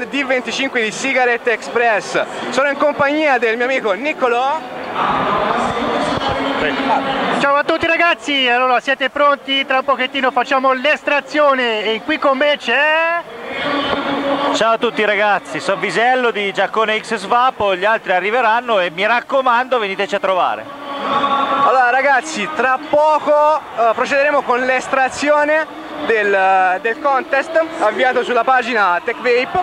stand D25 di Cigarette Express. Sono in compagnia del mio amico Niccolò. Ciao a tutti ragazzi, allora siete pronti? Tra un pochettino facciamo l'estrazione e qui con me c'è... Ciao a tutti ragazzi, sono Visello di Giaccone X Svapo, gli altri arriveranno e mi raccomando veniteci a trovare. Allora ragazzi, tra poco uh, procederemo con l'estrazione del, del contest avviato sulla pagina TechVape.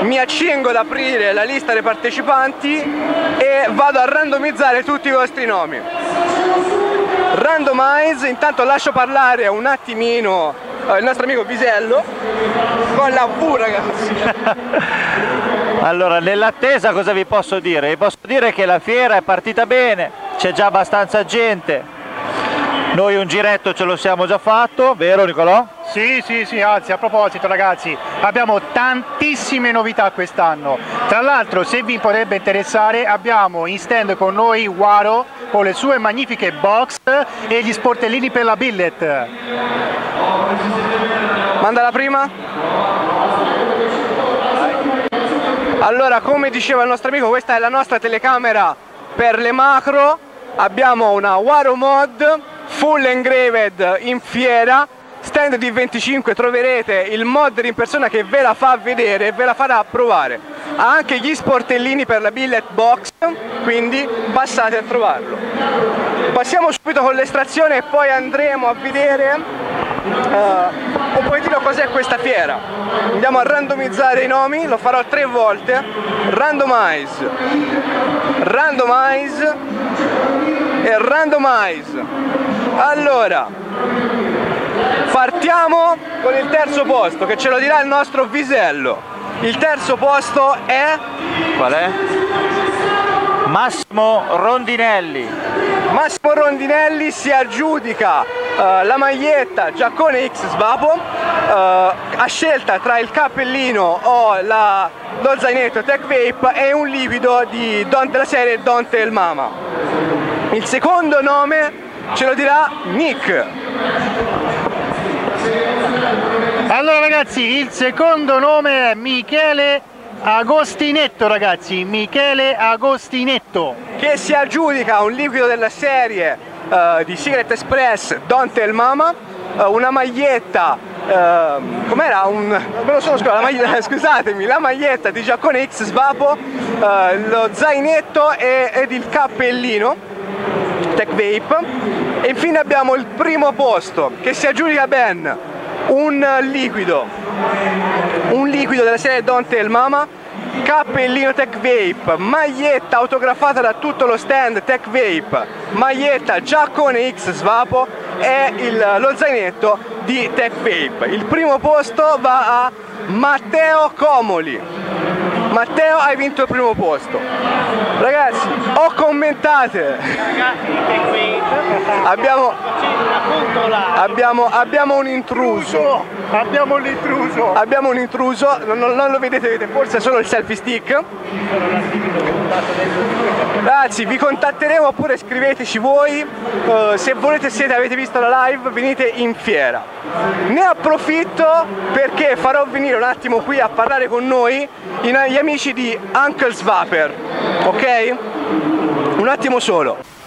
Mi accingo ad aprire la lista dei partecipanti e vado a randomizzare tutti i vostri nomi. Randomize intanto lascio parlare un attimino eh, il nostro amico Visello. Con la V ragazzi. Allora nell'attesa cosa vi posso dire? vi posso dire che la fiera è partita bene c'è già abbastanza gente noi un giretto ce lo siamo già fatto, vero Nicolò? Sì, sì, sì, anzi a proposito ragazzi, abbiamo tantissime novità quest'anno. Tra l'altro se vi potrebbe interessare abbiamo in stand con noi Waro con le sue magnifiche box e gli sportellini per la billet. Manda la prima? Allora, come diceva il nostro amico, questa è la nostra telecamera per le macro. Abbiamo una Waro Mod full engraved in fiera stand di 25 troverete il modder in persona che ve la fa vedere e ve la farà provare. Ha anche gli sportellini per la billet box quindi passate a trovarlo. Passiamo subito con l'estrazione e poi andremo a vedere uh, un pochettino cos'è questa fiera. Andiamo a randomizzare i nomi lo farò tre volte. Randomize. Randomize. E randomize allora, partiamo con il terzo posto che ce lo dirà il nostro Visello. Il terzo posto è... Qual è? Massimo Rondinelli. Massimo Rondinelli si aggiudica uh, la maglietta Giaccone X Svapo, uh, a scelta tra il cappellino o la, lo zainetto Tech Vape e un liquido di Don, della serie Don't Tell Mama. Il secondo nome ce lo dirà Nick. Allora ragazzi, il secondo nome è Michele Agostinetto ragazzi, Michele Agostinetto. Che si aggiudica un liquido della serie uh, di Secret Express Don't Tell Mama, uh, una maglietta Uh, com'era un me lo sono scordato maglia... scusatemi la maglietta di Giaccone X Svapo uh, lo zainetto e, ed il cappellino Tech Vape e infine abbiamo il primo posto che si aggiudica ben un liquido un liquido della serie Don't Tell Mama cappellino Tech Vape, maglietta autografata da tutto lo stand Tech Vape, maglietta Giaccone X Svapo e il, lo zainetto di Tech Vape. Il primo posto va a Matteo Comoli. Matteo hai vinto il primo posto. Ragazzi, o commentate. abbiamo, abbiamo, abbiamo un intruso. Abbiamo l'intruso. Abbiamo un intruso, non, non, lo vedete, vedete, forse è solo il selfie stick. Ragazzi, vi contatteremo oppure scriveteci voi. Uh, se volete, siete, avete visto la live, venite in fiera. Ne approfitto perché farò venire un attimo qui a parlare con noi gli amici di Uncle Svaper, ok? Un attimo solo.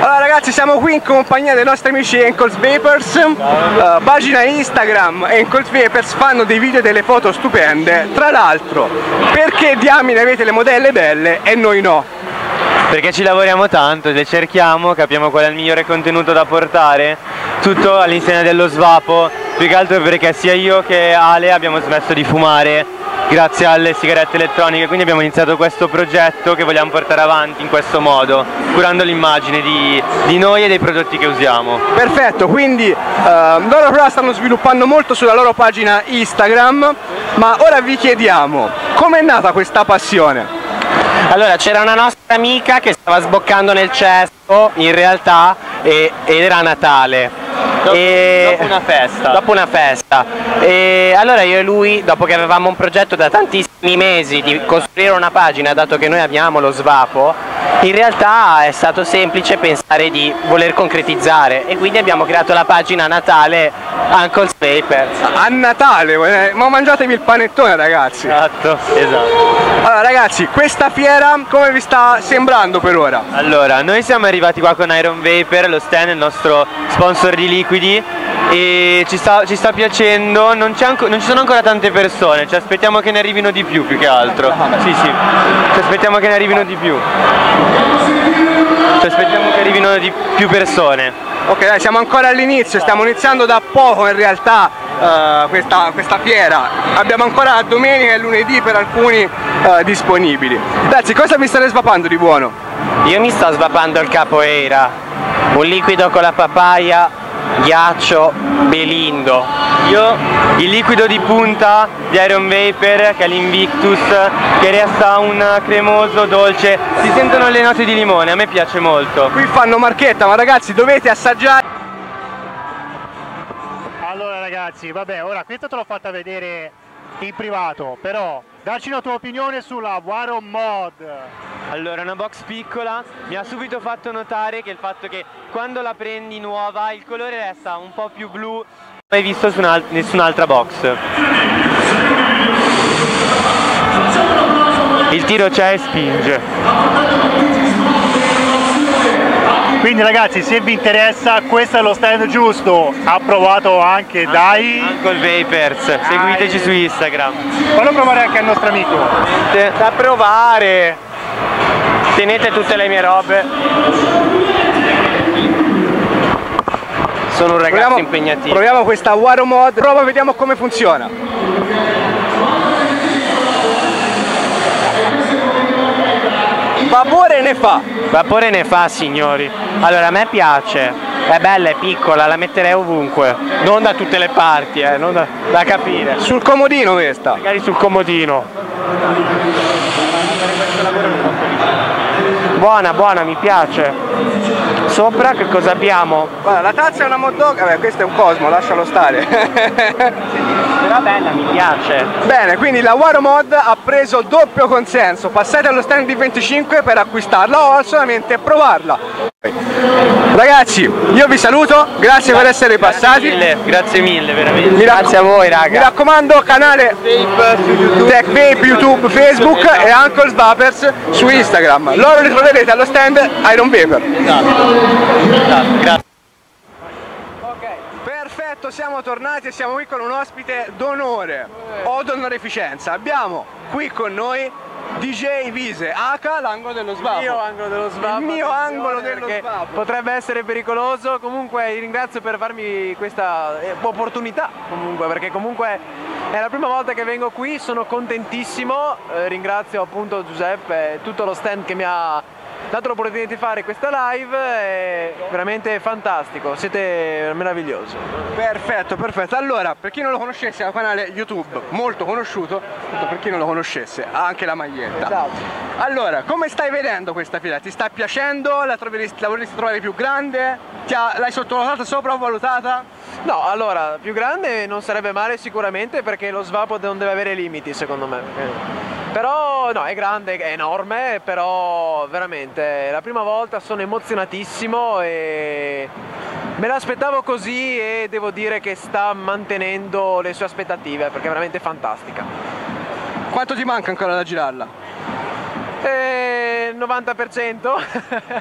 Allora ragazzi siamo qui in compagnia dei nostri amici Encles Vapers, uh, pagina Instagram Encles Vapers fanno dei video e delle foto stupende, tra l'altro perché diamine avete le modelle belle e noi no? Perché ci lavoriamo tanto, le cerchiamo, capiamo qual è il migliore contenuto da portare, tutto all'insegna dello svapo, più che altro perché sia io che Ale abbiamo smesso di fumare grazie alle sigarette elettroniche, quindi abbiamo iniziato questo progetto che vogliamo portare avanti in questo modo, curando l'immagine di, di, noi e dei prodotti che usiamo. Perfetto, quindi uh, loro però stanno sviluppando molto sulla loro pagina Instagram, ma ora vi chiediamo, com'è nata questa passione? Allora, c'era una nostra amica che stava sboccando nel cesto, in realtà, e, ed era Natale Dopo, e... dopo una festa. Dopo una festa. E allora io e lui, dopo che avevamo un progetto da tantissimi mesi di costruire una pagina, dato che noi abbiamo lo svapo, in realtà è stato semplice pensare di voler concretizzare e quindi abbiamo creato la pagina Natale Uncle's Papers. A Natale, eh, ma mangiatevi il panettone ragazzi. Esatto, esatto. Allora ragazzi, questa fiera come vi sta sembrando per ora? Allora, noi siamo arrivati qua con Iron Vapor, lo stand, il nostro sponsor di liquidi e ci sta, ci sta piacendo, non, non, ci sono ancora tante persone, ci aspettiamo che ne arrivino di più più che altro. Sì, sì, ci aspettiamo che ne arrivino di più. Ci aspettiamo che arrivino di più persone. Ok, dai, siamo ancora all'inizio, stiamo iniziando da poco in realtà uh, questa, questa, fiera. Abbiamo ancora domenica e lunedì per alcuni uh, disponibili. Ragazzi, cosa vi state svapando di buono? Io mi sto svapando il capoeira, un liquido con la papaya ghiaccio Belindo. Io il liquido di punta di Iron Vapor che è l'Invictus che resta un cremoso dolce, si sentono le note di limone, a me piace molto. Qui fanno marchetta, ma ragazzi dovete assaggiare. Allora ragazzi, vabbè, ora questa te l'ho fatta vedere in privato, però Dacci la tua opinione sulla Waro Mod. Allora, una box piccola mi ha subito fatto notare che il fatto che quando la prendi nuova il colore resta un po' più blu, mai visto su nessun'altra box. Il tiro c'è e spinge. Quindi ragazzi se vi interessa questo è lo stand giusto, approvato anche dai... Uncle Vapers, seguiteci su Instagram. Fallo provare anche al nostro amico. Da provare! Tenete tutte le mie robe. Sono un ragazzo proviamo, impegnativo. Proviamo questa Waro Mod, prova vediamo come funziona. Vapore ne fa. Vapore ne fa signori. Allora a me piace, è bella, è piccola, la metterei ovunque. Non da tutte le parti, eh, non da, da capire. Sul comodino questa. Magari sul comodino. Buona, buona, mi piace. Sopra che cosa abbiamo? Guarda, la tazza è una mod dog, vabbè questo è un Cosmo, lascialo stare. Però bella, mi piace. Bene, quindi la Waro Mod ha preso doppio consenso, passate allo stand di 25 per acquistarla o solamente provarla. Ragazzi, io vi saluto, grazie, grazie per essere grazie passati. Mille, grazie mille, veramente. Mi grazie a voi, raga. Mi raccomando, canale Tech Vape, YouTube, Facebook e Uncle Vapers su Instagram. Loro li troverete allo stand Iron. Esatto. esatto. Grazie. Perfetto, siamo tornati e siamo qui con un ospite d'onore o d'onorificenza. Abbiamo qui con noi DJ Vise, H l'angolo dello svapo. Il mio angolo dello svapo. Il mio angolo dello svapo. Potrebbe essere pericoloso, comunque vi ringrazio per farmi questa eh, opportunità comunque, perché comunque è la prima volta che vengo qui, sono contentissimo, eh, ringrazio appunto Giuseppe e tutto lo stand che mi ha dato l'opportunità di fare questa live è veramente fantastico, siete meravigliosi. Perfetto, perfetto. Allora, per chi non lo conoscesse, è un canale YouTube molto conosciuto, per chi non lo conoscesse, ha anche la maglietta. Esatto. Allora, come stai vedendo questa fila? Ti sta piacendo? La, troveresti, la vorresti trovare più grande? L'hai sottovalutata, sopravvalutata? No, allora, più grande non sarebbe male sicuramente perché lo svapo non deve avere limiti secondo me. Però no, è grande, è enorme, però veramente la prima volta sono emozionatissimo e me l'aspettavo così e devo dire che sta mantenendo le sue aspettative perché è veramente fantastica. Quanto ti manca ancora da girarla? Eh, 90%.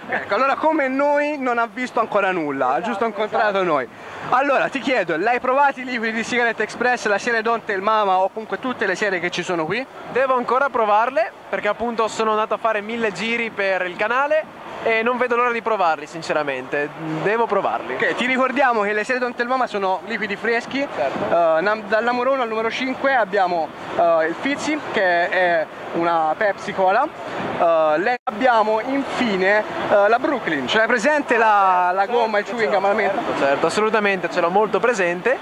ecco, allora come noi non ha visto ancora nulla, ha giusto incontrato noi. Allora ti chiedo, l'hai provati i liquidi di Cigarette Express, la serie Don't il Mama o comunque tutte le serie che ci sono qui? Devo ancora provarle perché appunto sono andato a fare mille giri per il canale e non vedo l'ora di provarli sinceramente, devo provarli. Okay, ti ricordiamo che le serie Don't Tell Mama sono liquidi freschi, certo. uh, dal numero 1 al numero 5 abbiamo uh, il Fizzy che è una Pepsi Cola, uh, abbiamo infine la Brooklyn, ce l'hai presente la, la gomma, il chewing gum, certo, certo, assolutamente, ce l'ho molto presente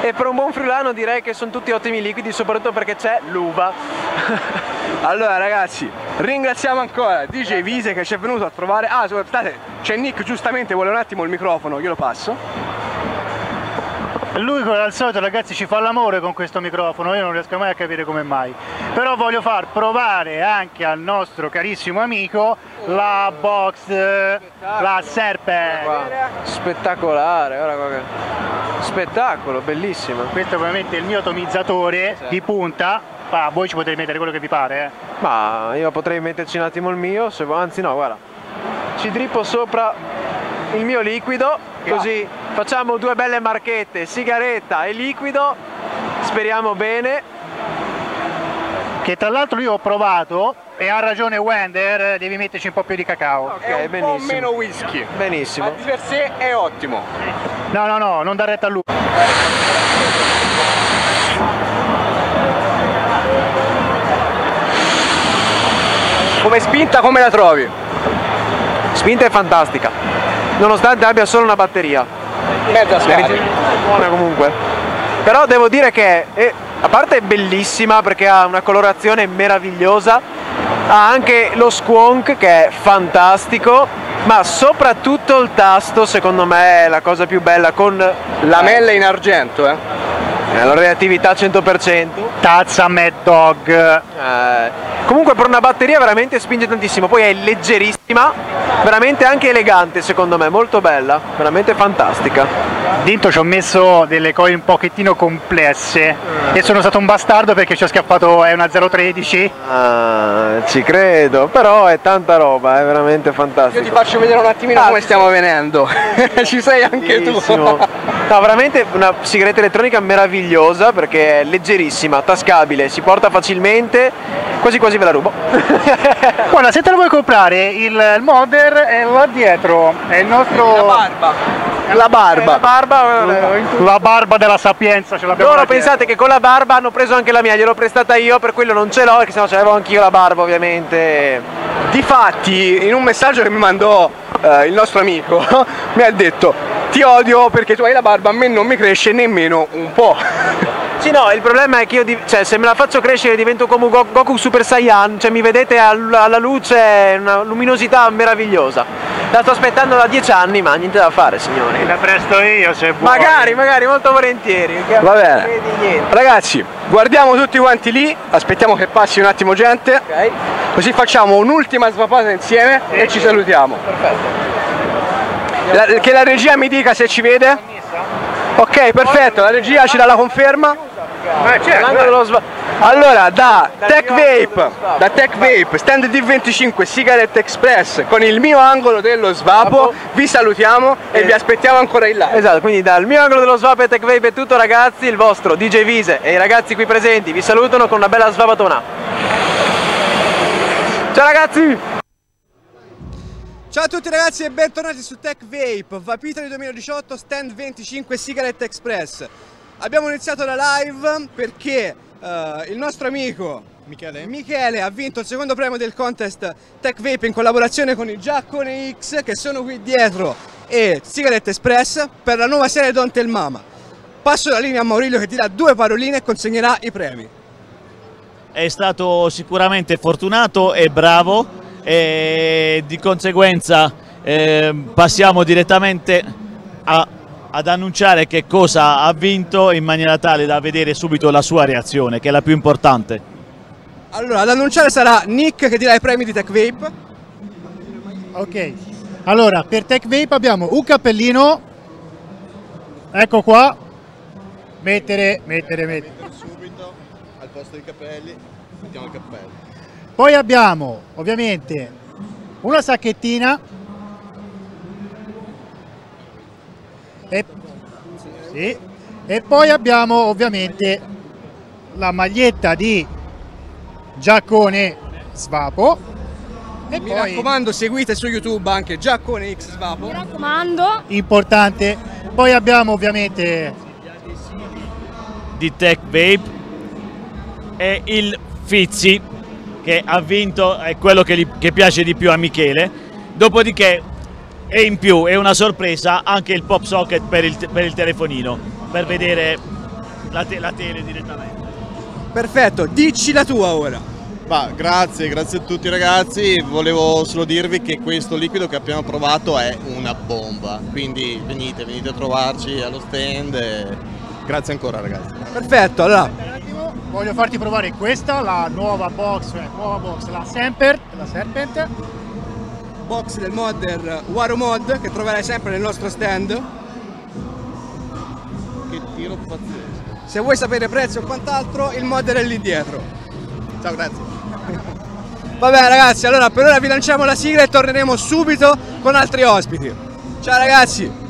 e per un buon friulano direi che sono tutti ottimi liquidi soprattutto perché c'è l'uva. allora ragazzi, ringraziamo ancora DJ Vise che ci è venuto a trovare. Ah, aspettate, c'è Nick giustamente, vuole un attimo il microfono, glielo passo. Lui come al solito ragazzi ci fa l'amore con questo microfono, io non riesco mai a capire come mai. però voglio far provare anche al nostro carissimo amico la box, la Serpent. Qua. Spettacolare, guarda qua che- Spettacolo, bellissima. Questo è ovviamente il mio atomizzatore di punta, ma voi ci potete mettere quello che vi pare. eh. Ma io potrei metterci un attimo il mio, se anzi no, guarda. Ci drippo sopra il mio liquido, così facciamo due belle marchette, sigaretta e liquido. Speriamo bene. Che tra l'altro io ho provato e ha ragione Wender, devi metterci un po' più di cacao. Ok, È un po' benissimo. meno whisky. Benissimo. Ma di per sé è ottimo. No, no, no, non dar retta a lui. Come spinta come la trovi? Spinta è fantastica, nonostante abbia solo una batteria. Mezza scarica. Buona comunque. Però devo dire che è- a parte è bellissima perché ha una colorazione meravigliosa, ha anche lo squonk che è fantastico, ma soprattutto il tasto secondo me è la cosa più bella con Lamella in argento, eh. la reattività 100%. Tazza Mad Dog. Eh, comunque per una batteria veramente spinge tantissimo, poi è leggerissima, veramente anche elegante secondo me, molto bella, veramente fantastica. Dentro ci ho messo delle cose un pochettino complesse e sono stato un bastardo perché ci ho scappato è una 013. Ah, ci credo, però è tanta roba, è veramente Io ti fantastico. faccio vedere un attimino Ah, come stiamo venendo. Ci sei anche tu. No, veramente una sigaretta elettronica meravigliosa perché è leggerissima, tascabile, si porta facilmente, quasi quasi ve la rubo. Guarda, se te lo vuoi comprare, il, il modder è là dietro, è il nostro... La barba. La barba. La barba. La barba della sapienza ce l'abbiamo Loro pensate che con la barba hanno preso anche la mia, gliel'ho prestata io, per quello non ce l'ho, perché sennò ce l'avevo anch'io la barba ovviamente. Difatti, in un messaggio che mi mandò eh, il nostro amico, mi ha detto ti odio perché tu hai la barba, a me non mi cresce nemmeno un po'. Sì, no, il problema è che io, cioè, se me la faccio crescere divento come Go- Goku Super Saiyan, cioè mi vedete al- alla luce, una luminosità meravigliosa. La sto aspettando da dieci anni, ma niente da fare, signori. La presto io se vuoi. Magari, magari, molto volentieri. Va bene. Ragazzi, guardiamo tutti quanti lì, aspettiamo che passi un attimo gente, Ok? così facciamo un'ultima svapata insieme e ci salutiamo. La- che la regia mi dica se ci vede. Ok, perfetto, la regia ci dà la conferma. L'angolo dello sva- Allora, da Tech Vape, da Tech Vape, stand D25 Cigarette Express con il mio angolo dello svapo, vi salutiamo e vi aspettiamo ancora in live. Esatto, quindi dal mio angolo dello Swap e Tech Vape è tutto ragazzi, il vostro DJ Vise e i ragazzi qui presenti vi salutano con una bella svavatona. Ciao ragazzi! Ciao a tutti ragazzi e bentornati su Tech Vape, Vapitali 2018 Stand 25 Cigarette Express. Abbiamo iniziato la live perché eh, il nostro amico Michele. ha vinto il secondo premio del contest Tech Vape in collaborazione con il Giaccone X che sono qui dietro e Cigarette Express per la nuova serie Don't Tell Mama. Passo la linea a Maurilio che dirà due paroline e consegnerà i premi. è stato sicuramente fortunato e bravo e di conseguenza eh, passiamo direttamente a- ad annunciare che cosa ha vinto in maniera tale da vedere subito la sua reazione che è la più importante. Allora, ad annunciare sarà Nick che dirà i premi di Tech Vape. Ok, allora per Tech Vape abbiamo un cappellino, ecco qua, mettere, mettere, mettere. subito al posto dei capelli mettiamo il cappello Poi abbiamo ovviamente una sacchettina e, sì, e poi abbiamo ovviamente la maglietta di Giaccone Svapo. E Mi poi raccomando, seguite su YouTube anche Giaccone X Svapo. Mi raccomando, importante. Poi abbiamo ovviamente di Tech Vape e il Fizzi che ha vinto è quello che, gli- che piace di più a Michele. Dopodiché e in più è una sorpresa anche il pop socket per il, per il telefonino per vedere la, te- la tele direttamente Perfetto, dici la tua ora. Ma grazie, grazie a tutti ragazzi, volevo solo dirvi che questo liquido che abbiamo provato è una bomba, quindi venite, venite a trovarci allo stand e grazie ancora ragazzi. Perfetto, allora Voglio farti provare questa, la nuova box, eh, nuova box, la Semper, la Serpent. Box del modder Waro Mod che troverai sempre nel nostro stand. Che tiro pazzesco. Se vuoi sapere prezzo o quant'altro, il modder è lì dietro. Ciao, grazie. Vabbè ragazzi, allora per ora vi lanciamo la sigla e torneremo subito con altri ospiti. Ciao ragazzi!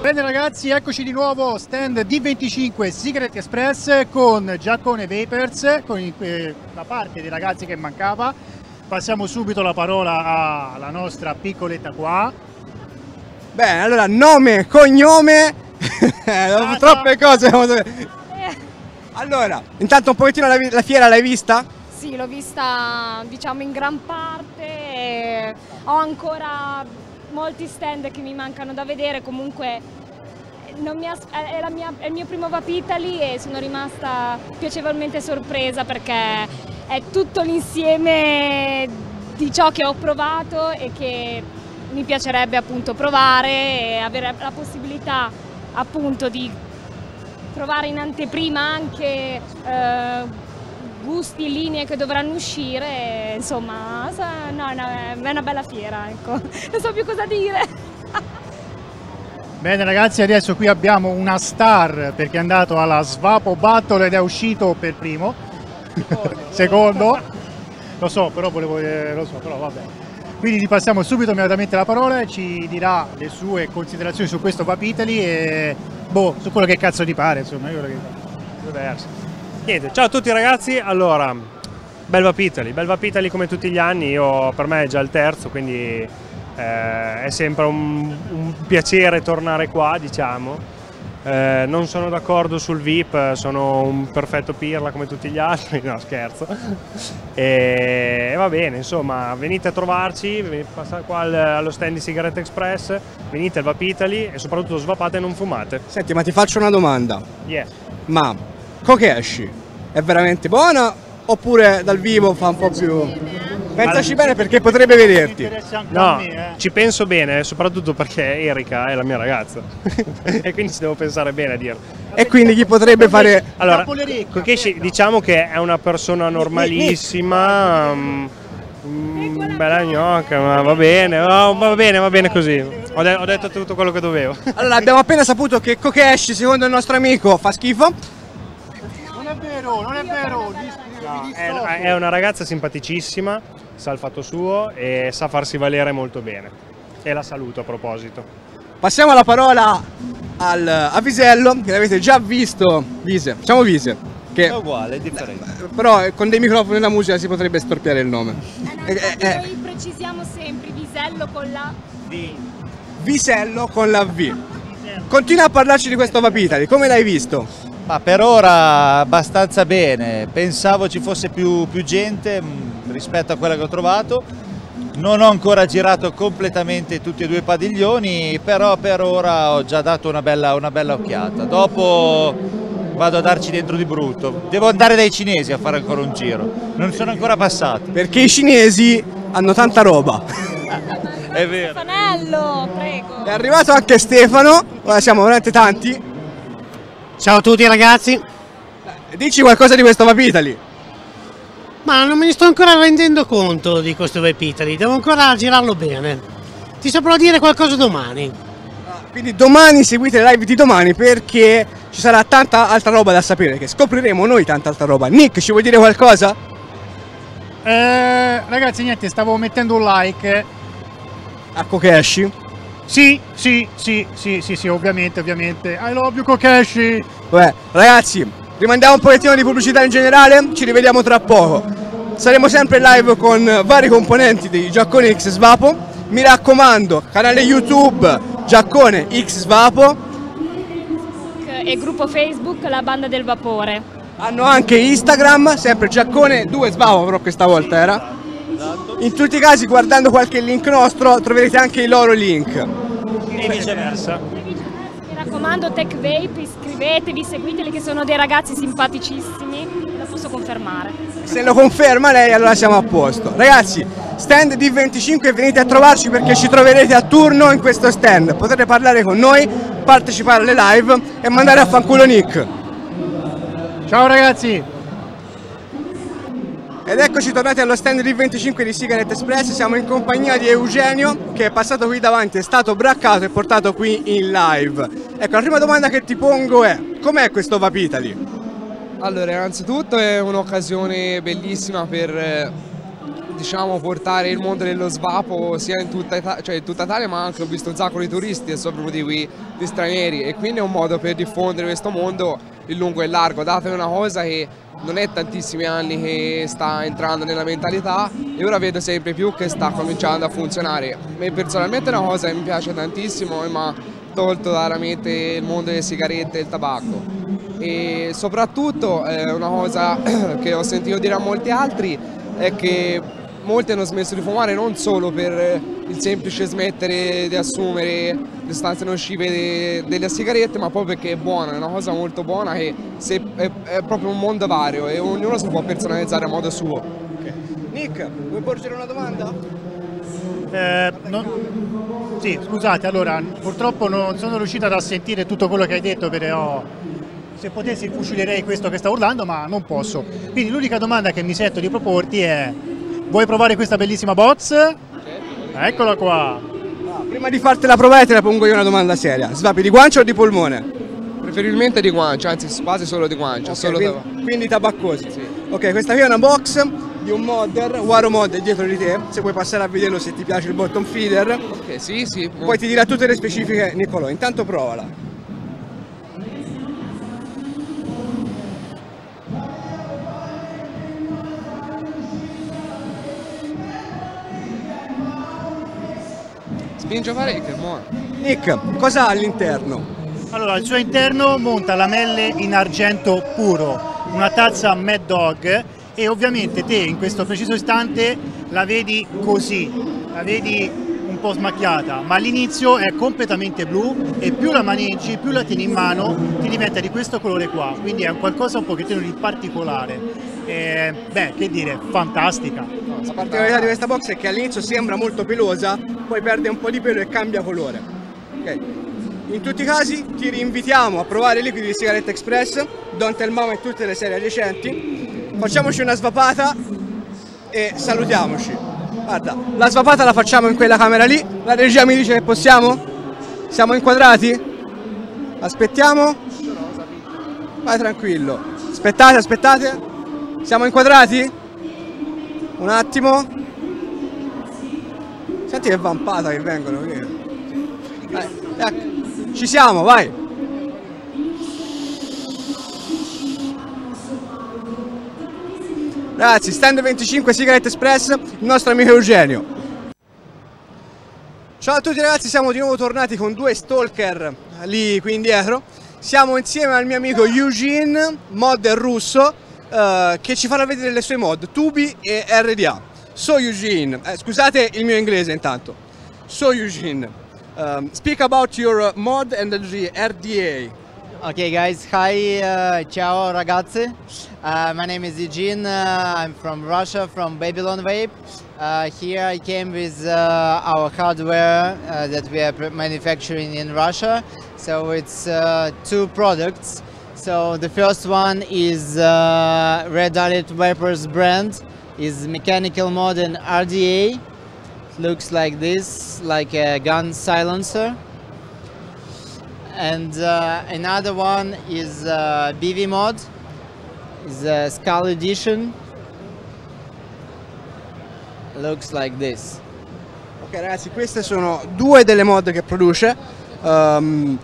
Bene ragazzi, eccoci di nuovo, stand D25 Secret Express con Giaccone Vapers, con eh, la parte dei ragazzi che mancava. Passiamo subito la parola alla nostra piccoletta qua. Bene, allora nome, cognome, dopo troppe cose. Allora, intanto un pochettino la, la fiera l'hai vista? Sì, l'ho vista diciamo in gran parte, ho ancora molti stand che mi mancano da vedere, comunque mia- è il mio primo Vapitali e sono rimasta piacevolmente sorpresa perché è tutto l'insieme di ciò che ho provato e che mi piacerebbe appunto provare e avere la possibilità appunto di provare in anteprima anche eh, gusti linee che dovranno uscire, insomma, no, no, è una bella fiera, ecco. Non so più cosa dire. Bene ragazzi, adesso qui abbiamo una star perché è andato alla Svapo Battle ed è uscito per primo. Secondo. Lo so, però volevo eh, lo so, però vabbè. Quindi gli passiamo subito immediatamente la parola ci dirà le sue considerazioni su questo Vapitali e boh, su quello che cazzo ti pare, insomma, io che diverso. Niente, ciao a tutti ragazzi, allora, Belva Pitali, Belva Pitali come tutti gli anni, io, per me è già il terzo, quindi eh, è sempre un, un piacere tornare qua, diciamo. Eh, non sono d'accordo sul VIP, sono un perfetto pirla come tutti gli altri, no scherzo. E, e va bene, insomma, venite a trovarci, passare qua al- allo stand di Sigarette Express, venite al Vapitali e soprattutto svapate e non fumate. Senti, ma ti faccio una domanda. Yeah. Ma Kokeshi è veramente buona oppure dal vivo fa un po' più... Pensaci bene perché potrebbe vederti. No, ci penso bene, soprattutto perché Erika è la mia ragazza e quindi ci devo pensare bene a dirlo. E quindi chi potrebbe fare... Allora, Kokeshi diciamo che è una persona normalissima, mm, mm, bella gnocca, ma va bene, oh, va bene, va bene così. Ho, de- ho detto tutto quello che dovevo. Allora, abbiamo appena saputo che Kokeshi, secondo il nostro amico, fa schifo. Non è vero, non è vero. È, è una ragazza simpaticissima, sa il fatto suo e sa farsi valere molto bene. E la saluto a proposito. Passiamo la parola al, a Visello, che l'avete già visto. Vise, facciamo Vise. Che, È uguale, è differente. però eh, con dei microfoni e la musica si potrebbe storpiare il nome. Eh, eh, eh, Noi precisiamo sempre Visello con la Visello con la V. Continua a parlarci di questo Vapitali, come l'hai visto? Ma per ora abbastanza bene, pensavo ci fosse più, più gente mh, rispetto a quella che ho trovato. Non ho ancora girato completamente tutti e due i padiglioni, però per ora ho già dato una bella, una bella occhiata. Dopo vado a darci dentro di brutto. Devo andare dai cinesi a fare ancora un giro. Non sono ancora passati. Perché i cinesi hanno tanta roba. È vero. Fanello, prego. È arrivato anche Stefano, ora siamo veramente tanti. Ciao a tutti ragazzi. Dici qualcosa di questo Vapitali. Ma non me ne sto ancora rendendo conto di questo Vepitali, devo ancora girarlo bene. Ti saprò dire qualcosa domani. Quindi domani seguite le live di domani perché ci sarà tanta altra roba da sapere, che scopriremo noi tanta altra roba. Nick, ci vuoi dire qualcosa? Eh, ragazzi, niente, stavo mettendo un like. A Kokeshi? Sì, sì, sì, sì, sì, sì, ovviamente, ovviamente. I love you Kokeshi. Beh, ragazzi, rimandiamo un pochettino di pubblicità in generale, ci rivediamo tra poco. Saremo sempre live con vari componenti di Giaccone X Svapo. Mi raccomando, canale YouTube Giaccone X Svapo. E gruppo Facebook La Banda del Vapore. Hanno anche Instagram, sempre Giaccone 2 Svapo, però questa volta era. In tutti i casi, guardando qualche link nostro, troverete anche i loro link. E viceversa. Mi raccomando, Tech Vape, iscrivetevi, seguiteli che sono dei ragazzi simpaticissimi, lo posso confermare. Se lo conferma lei, allora siamo a posto. Ragazzi, stand D25, venite a trovarci perché ci troverete a turno in questo stand. Potete parlare con noi, partecipare alle live e mandare a fanculo Nick. Ciao ragazzi! Ed eccoci tornati allo stand di 25 di Sigaret Express, siamo in compagnia di Eugenio che è passato qui davanti, è stato braccato e portato qui in live. Ecco, la prima domanda che ti pongo è, com'è questo Vapitali? Allora, innanzitutto è un'occasione bellissima per eh, diciamo, portare il mondo dello svapo sia in tutta, Ita- cioè in tutta Italia ma anche ho visto un sacco di turisti e soprattutto qui, di stranieri e quindi è un modo per diffondere questo mondo in lungo e largo, è una cosa che non è tantissimi anni che sta entrando nella mentalità e ora vedo sempre più che sta cominciando a funzionare. Me personalmente è una cosa che mi piace tantissimo e mi ha tolto veramente il mondo delle sigarette e il tabacco e soprattutto eh, una cosa che ho sentito dire a molti altri è che molti hanno smesso di fumare non solo per eh, il semplice smettere di assumere le sostanze nocive de- delle sigarette ma proprio perché è buona, è una cosa molto buona che se- è, è proprio un mondo vario e ognuno si può personalizzare a modo suo. Nick, vuoi porgere una domanda? Eh, non- Sì, scusate, allora purtroppo non sono riuscito ad sentire tutto quello che hai detto però se potessi fucilerei questo che sta urlando ma non posso. Quindi l'unica domanda che mi sento di proporti è vuoi provare questa bellissima box? Eccola qua. Prima di fartela provare te la pongo io una domanda seria. Svapi di guancia o di polmone? Preferibilmente di guancia, anzi quasi solo di guancia. Ok, solo quindi, quindi tabaccosi. Ok, questa qui è una box di un modder, Waro Mod è dietro di te, se puoi passare a vederlo se ti piace il bottom feeder. Ok, sì, sì. Poi ti dirà tutte le specifiche Niccolò, intanto provala. Spinge parecchio, è buono. Nick, cosa ha all'interno? Allora, al suo interno monta lamelle in argento puro, una tazza Mad Dog e ovviamente te in questo preciso istante la vedi così, la vedi un po' smacchiata, ma all'inizio è completamente blu e più la maneggi, più la tieni in mano, ti diventa di questo colore qua, quindi è un qualcosa un pochettino di particolare. E, beh, che dire, fantastica. La particolarità di questa box è che all'inizio sembra molto pelosa, poi perde un po' di pelo e cambia colore. Ok. In tutti i casi ti rinvitiamo a provare i liquidi di Sigaretta Express, Don't Tell Mama e tutte le serie recenti. Facciamoci una svapata e salutiamoci. Guarda, la svapata la facciamo in quella camera lì. La regia mi dice che possiamo? Siamo inquadrati? Aspettiamo? Vai tranquillo. Aspettate, aspettate. Siamo inquadrati? Un attimo. Senti che vampata che vengono. che- Dai, ecco. Ci siamo, vai. Ragazzi, stand 25 Sigarette Express, il nostro amico Eugenio. Ciao a tutti ragazzi, siamo di nuovo tornati con due stalker lì qui indietro. Siamo insieme al mio amico Eugene, modder russo, eh, che ci farà vedere le sue mod, tubi e RDA. So Eugene, eh, scusate il mio inglese intanto. So Eugene, um, speak about your mod and the RDA. Okay, guys. Hi, uh, ciao, ragazzi. Uh, my name is Eugene. Uh, I'm from Russia, from Babylon Vape. Here I came with our hardware that we are manufacturing in Russia. So it's two products. So the first one is uh, Red Alert Vapors brand. is mechanical mod and RDA. Looks like this, like a gun silencer and uh, another one is uh, BV mod, is a Skull Edition. Looks like this. Ok ragazzi, queste sono due delle mod che produce ehm,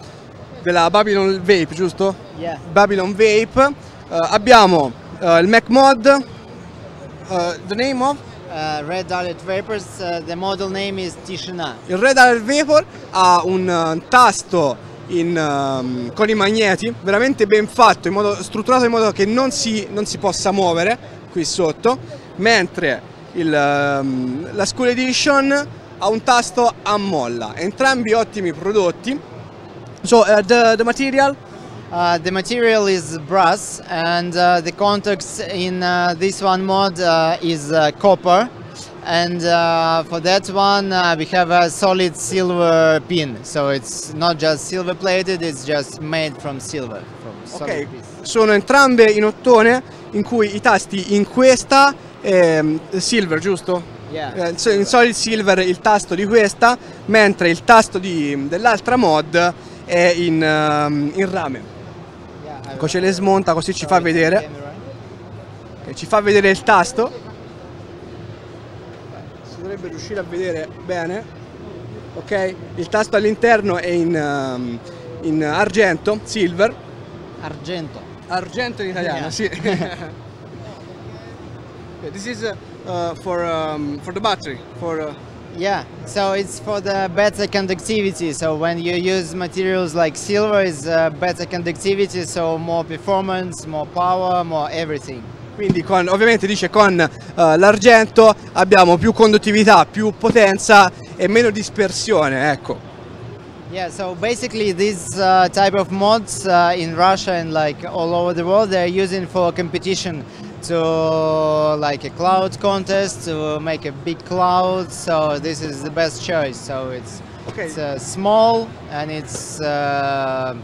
della Babylon Vape, giusto? Yeah. Babylon Vape. Eh, abbiamo eh, il Mac mod, eh, the name of? Uh, Red Alert Vapors, uh, the model name is Tishina. Il Red Alert Vapor ha un eh, tasto in, ehm, con i magneti veramente ben fatto, in modo, strutturato in modo che non si, non si possa muovere qui sotto, mentre il, ehm, la School Edition ha un tasto a molla. Entrambi ottimi prodotti. So, uh, the, the material? Uh, the material is brass and uh, the contacts in uh, this one mod uh, is uh, copper and uh, for that one we have a solid silver pin so it's not just silver plated it's just made from silver from Ok, sono entrambe in ottone in cui i tasti in questa ehm, silver, giusto? Yeah. Eh, in so- in solid silver il tasto di questa, mentre il tasto dell'altra mod è in, ehm, in rame. Ecco, ce le smonta così ci fa vedere. Ok, ci fa vedere il tasto. Si dovrebbe riuscire a vedere bene. Ok? Il tasto all'interno è in, ehm, in argento, silver. Argento. Argento in italiano, Yeah. sì. This is uh, for um, for the battery, for uh, Yeah, so it's for the better conductivity. So when you use materials like silver, is uh, better conductivity, so more performance, more power, more everything. Quindi con, ovviamente dice con eh, l'argento abbiamo più conduttività, più potenza e meno dispersione, ecco. Yeah, so basically these uh, type of mods uh, in Russia and like all over the world, they're using for competition to like a cloud contest to make a big cloud. So this is the best choice. So it's it's uh, small and it's uh,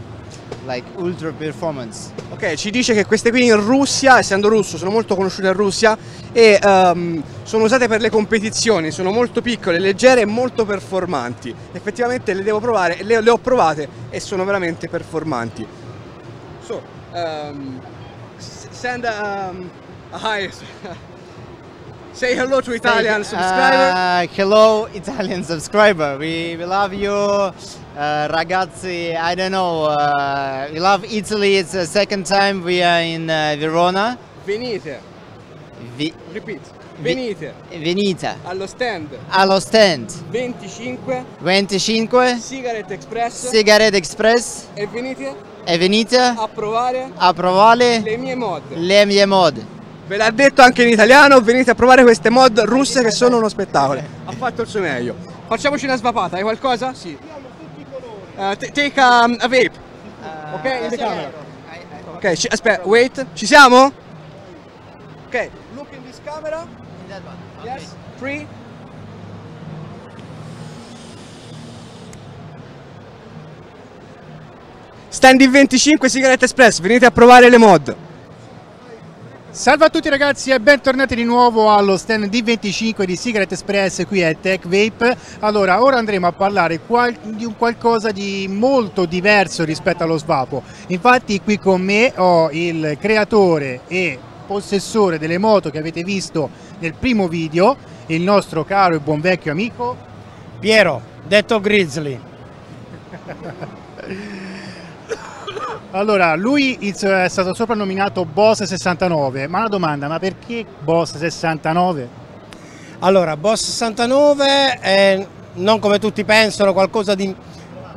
like ultra performance. Ok, ci dice che queste qui in Russia, essendo russo, sono molto conosciute in Russia e ehm, sono usate per le competizioni, sono molto piccole, leggere e molto performanti. Effettivamente le devo provare, le, le ho provate e sono veramente performanti. So, um, send um, hi. Say hello to Italian subscriber. Uh, hello, Italian subscriber. We, we love you, uh, ragazzi. I don't know. Uh, we love Italy. It's the second time we are in uh, Verona. Venite, Vi- repeat. Venite Venite allo stand allo stand 25 25 Sigarette Express Sigarette Express e venite e venite a provare a provare le mie mod. le mie mod. Ve l'ha detto anche in italiano, venite a provare queste mod russe che sono uno spettacolo. Ha fatto il suo meglio. Facciamoci una svapata, hai qualcosa? Sì. Uh, take um, a vape. ok, in the camera. Ok, ci- aspetta, wait, ci siamo? Ok, look in this camera. Yes, three. Stand in 25 Sigarette Express, venite a provare le mod. Salve a tutti ragazzi e bentornati di nuovo allo stand D25 di Cigarette Express qui a Tech Vape. Allora, ora andremo a parlare qual- di un qualcosa di molto diverso rispetto allo svapo. Infatti qui con me ho il creatore e possessore delle moto che avete visto nel primo video, il nostro caro e buon vecchio amico Piero, detto Grizzly. Allora, lui è stato soprannominato Boss 69, ma una domanda, ma perché Boss 69? Allora, Boss 69 è non come tutti pensano qualcosa di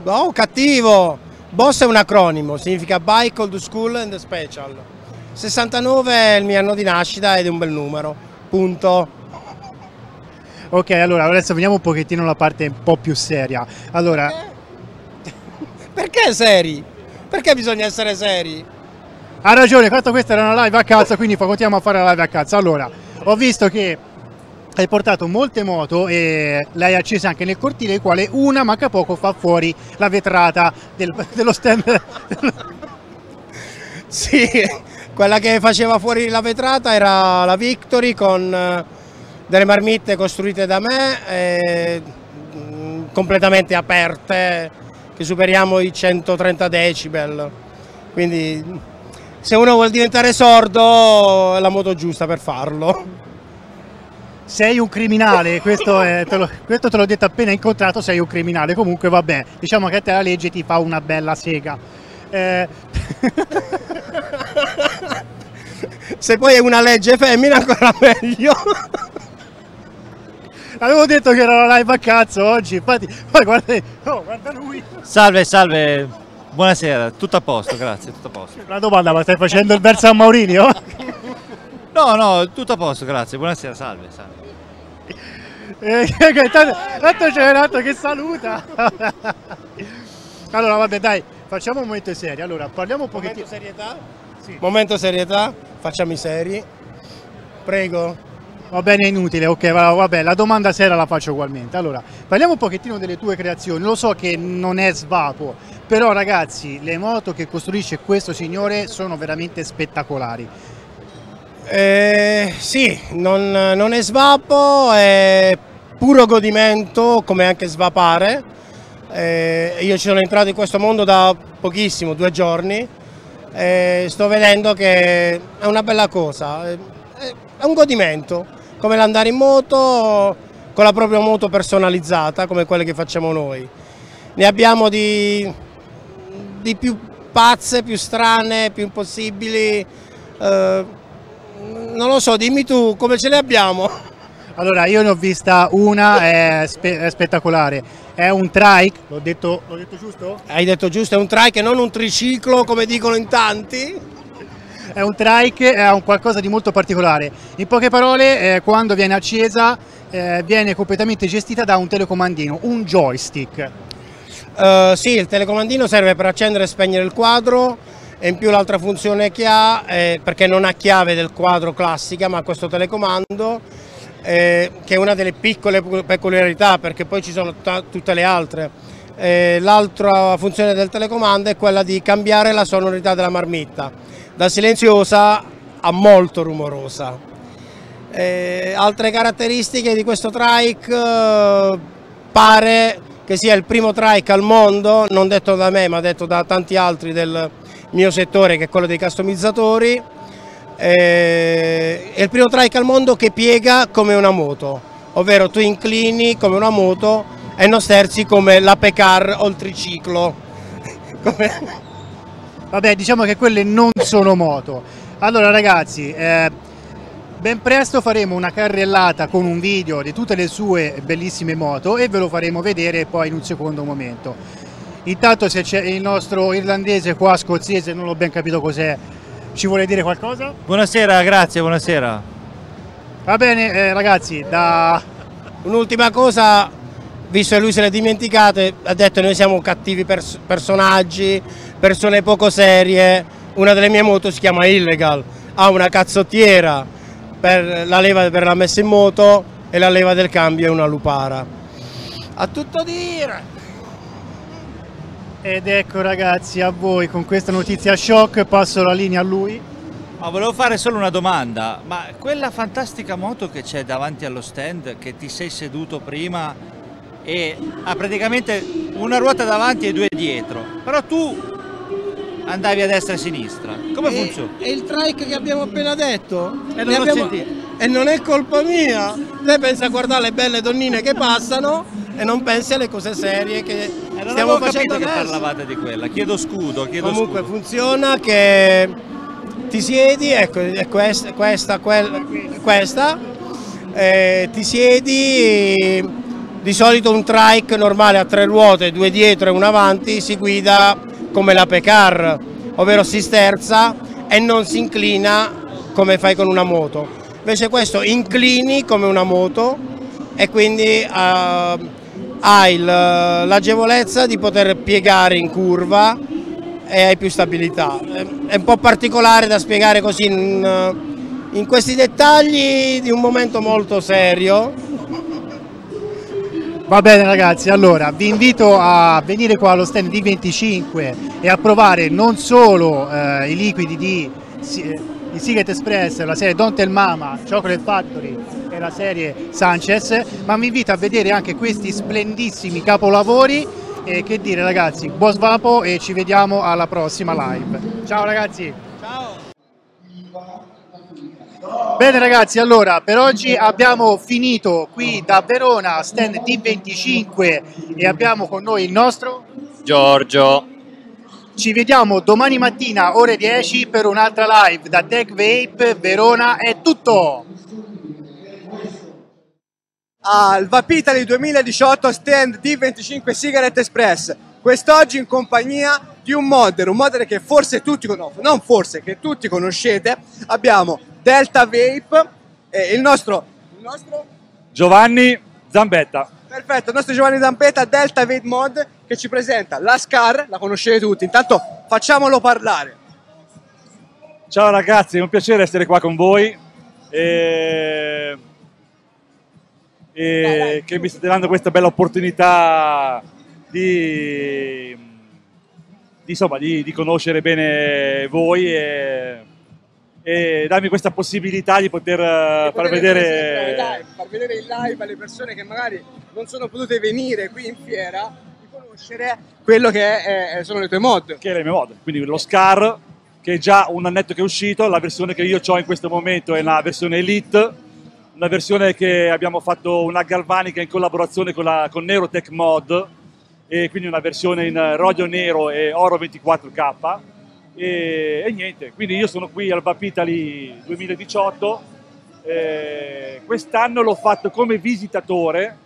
oh, cattivo. Boss è un acronimo, significa Bike Old School and Special. 69 è il mio anno di nascita ed è un bel numero. Punto. Ok, allora adesso veniamo un pochettino alla parte un po' più seria. Allora, Perché seri? Perché bisogna essere seri? ha ragione, tanto questa era una live a cazzo, quindi continuiamo a fare la live a cazzo. Allora, ho visto che hai portato molte moto e le hai accese anche nel cortile, il quale una manca poco fa fuori la vetrata del- dello stand. Sì, quella che faceva fuori la vetrata era la Victory con eh, delle marmitte costruite da me, mm, completamente aperte, che superiamo i 130 decibel. Quindi se uno vuole diventare sordo è la moto giusta per farlo. Sei un criminale, questo, è- te lo, questo te l'ho detto appena incontrato, sei un criminale. Comunque vabbè, diciamo che a te la legge ti fa una bella sega. Eh, Se poi è una legge femmina ancora meglio. Avevo detto che era una live a cazzo oggi, infatti, poi guarda, oh, guarda lui. Salve, salve, buonasera, tutto a posto, grazie, tutto a posto. Una domanda, ma stai facendo il verso a Maurinio? No, no, tutto a posto, grazie, buonasera, salve, salve. Eh, che tanto, tanto c'è Renato che saluta. allora, vabbè, dai, facciamo un momento serio. Allora, parliamo un pochettino. Momento serietà? Momento serietà, facciamo i seri. Prego. Va bene, inutile, ok, va- vabbè, la domanda sera la faccio ugualmente. Allora, parliamo un pochettino delle tue creazioni. Lo so che non è svapo, però ragazzi, le moto che costruisce questo signore sono veramente spettacolari. Eh, sì, non, non è svapo, è puro godimento come anche svapare. Eh, io ci sono entrato in questo mondo da pochissimo, due giorni, e sto vedendo che è una bella cosa, è, un godimento, come l'andare in moto con la propria moto personalizzata, come quelle che facciamo noi. Ne abbiamo di, di più pazze, più strane, più impossibili. eh, non lo so, dimmi tu come ce le abbiamo. Allora, io ne ho vista una, è, spe- è spettacolare. È un trike, l'ho detto, l'ho detto giusto? Hai detto giusto, è un trike e non un triciclo come dicono in tanti. È un trike, è un qualcosa di molto particolare. In poche parole, eh, quando viene accesa, eh, viene completamente gestita da un telecomandino, un joystick. Eh, sì, il telecomandino serve per accendere e spegnere il quadro e in più l'altra funzione che ha, è perché non ha chiave del quadro classica ma questo telecomando, eh, che è una delle piccole peculiarità perché poi ci sono tutte le altre. Eh, l'altra funzione del telecomando è quella di cambiare la sonorità della marmitta, da silenziosa a molto rumorosa. Eh, altre caratteristiche di questo trike eh, pare che sia il primo trike al mondo, non detto da me ma detto da tanti altri del mio settore che è quello dei customizzatori, eh, è il primo trike al mondo che piega come una moto, ovvero tu inclini come una moto e non sterzi come l'ape car o il triciclo. Come- Vabbè, diciamo che quelle non sono moto. Allora ragazzi, eh, ben presto faremo una carrellata con un video di tutte le sue bellissime moto e ve lo faremo vedere poi in un secondo momento. Intanto se c'è il nostro irlandese qua, scozzese, non l'ho ben capito cos'è, ci vuole dire qualcosa? Buonasera, grazie, buonasera. Va bene eh, ragazzi, da... Un'ultima cosa, visto che lui se l'è dimenticate, ha detto noi siamo cattivi pers- personaggi, persone poco serie, una delle mie moto si chiama Illegal, ha una cazzottiera per la leva per la messa in moto e la leva del cambio è una lupara. A tutto dire! Ed ecco ragazzi, a voi con questa notizia shock passo la linea a lui. Ma volevo fare solo una domanda, ma quella fantastica moto che c'è davanti allo stand, che ti sei seduto prima e ha praticamente una ruota davanti e due dietro, però tu andavi a destra e a sinistra, come E- funziona? È il trike che abbiamo appena detto. E non abbiamo-. E non è colpa mia. Lei pensa a guardare le belle donnine che passano e non pensi alle cose serie che Eh, stiamo facendo capito che adesso. parlavate di quella, chiedo scudo, chiedo Comunque scudo. funziona che ti siedi, ecco, è questa, questa, quel- questa, eh, ti siedi, di solito un trike normale a tre ruote, due dietro e una avanti, si guida come la Pecar, ovvero si sterza e non si inclina come fai con una moto. Invece questo inclini come una moto e quindi eh, hai l'agevolezza di poter piegare in curva e hai più stabilità. È un po' particolare da spiegare così in, in questi dettagli di un momento molto serio. Va bene ragazzi, allora vi invito a venire qua allo stand di 25 e a provare non solo eh, i liquidi di, di Secret Express, la serie Don't Tell Mama, Chocolate Factory e la serie Sanchez, ma vi invito a vedere anche questi splendissimi capolavori e che dire ragazzi, buon svapo e ci vediamo alla prossima live. Ciao ragazzi! Bene ragazzi, allora per oggi abbiamo finito qui da Verona, stand D25 e abbiamo con noi il nostro Giorgio. Ci vediamo domani mattina ore 10 per un'altra live da Tech Vape Verona, è tutto! al Vapitali 2018 stand D25 Cigarette Express. Quest'oggi in compagnia di un modder, un modder che forse tutti conoscono, non forse, che tutti conoscete. Abbiamo Delta Vape e il nostro, il nostro Giovanni Zambetta. Perfetto, il nostro Giovanni Zampetta, Delta Vape Mod, che ci presenta la Scar, la conoscete tutti. Intanto facciamolo parlare. Ciao ragazzi, è un piacere essere qua con voi. E e che mi state dando questa bella opportunità di, di, insomma, di, di conoscere bene voi e, e darmi questa possibilità di poter eh, far vedere... Dai, far vedere in live alle persone che magari non sono potute venire qui in fiera di conoscere quello che è- è- sono le tue mod. Che è le mie mod. Quindi lo Scar, che è già un annetto che è uscito, la versione che io ho in questo momento è la versione Elite, una versione che abbiamo fatto una galvanica in collaborazione con, la, con Neurotech Mod, e quindi una versione in rodio nero e oro 24K. E, e niente, quindi io sono qui al Vapitali 2018, eh, quest'anno l'ho fatto come visitatore,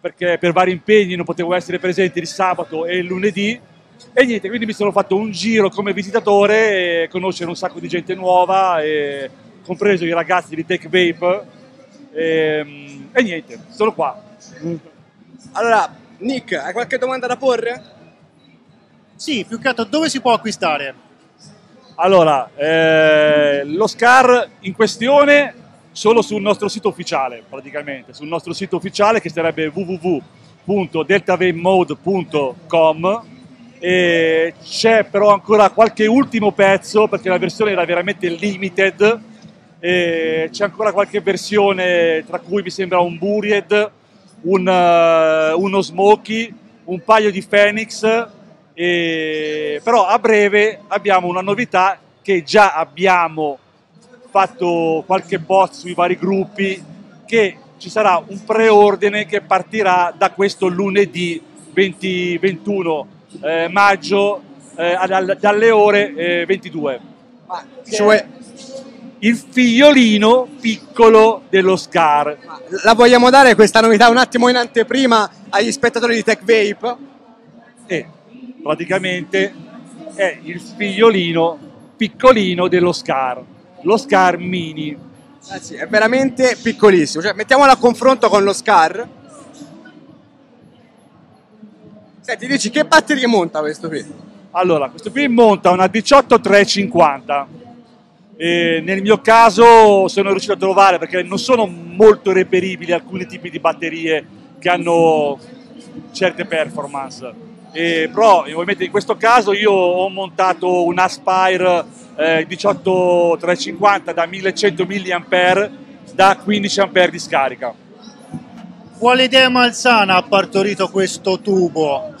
perché per vari impegni non potevo essere presente il sabato e il lunedì, e niente, quindi mi sono fatto un giro come visitatore e conoscere un sacco di gente nuova, e compreso i ragazzi di Tech Vape. E, e niente, sono qua. Allora, Nick, hai qualche domanda da porre? Sì, più che altro dove si può acquistare? Allora, eh, lo SCAR in questione solo sul nostro sito ufficiale, praticamente, sul nostro sito ufficiale che sarebbe www.deltavemode.com e c'è però ancora qualche ultimo pezzo perché la versione era veramente limited e c'è ancora qualche versione tra cui mi sembra un Buried, un, eh, uno Smoky, un paio di Phoenix e- però a breve abbiamo una novità che già abbiamo fatto qualche post sui vari gruppi che ci sarà un preordine che partirà da questo lunedì 20 21 eh, maggio eh, dal- dalle ore eh, 22. Cioè, Il figliolino piccolo dello Scar. la vogliamo dare questa novità un attimo in anteprima agli spettatori di Tech Vape? E praticamente è il figliolino piccolino dello Scar, lo Scar mini. Ragazzi, è veramente piccolissimo. Cioè, mettiamolo a confronto con lo Scar. Senti, dici che batterie monta questo qui? Allora, questo qui monta una 18350. E nel mio caso sono riuscito a trovare, perché non sono molto reperibili alcuni tipi di batterie che hanno certe performance. E, però ovviamente in questo caso io ho montato un Aspire eh, 18350 da 1100 mAh da 15 A di scarica. Quale idea malsana ha partorito questo tubo?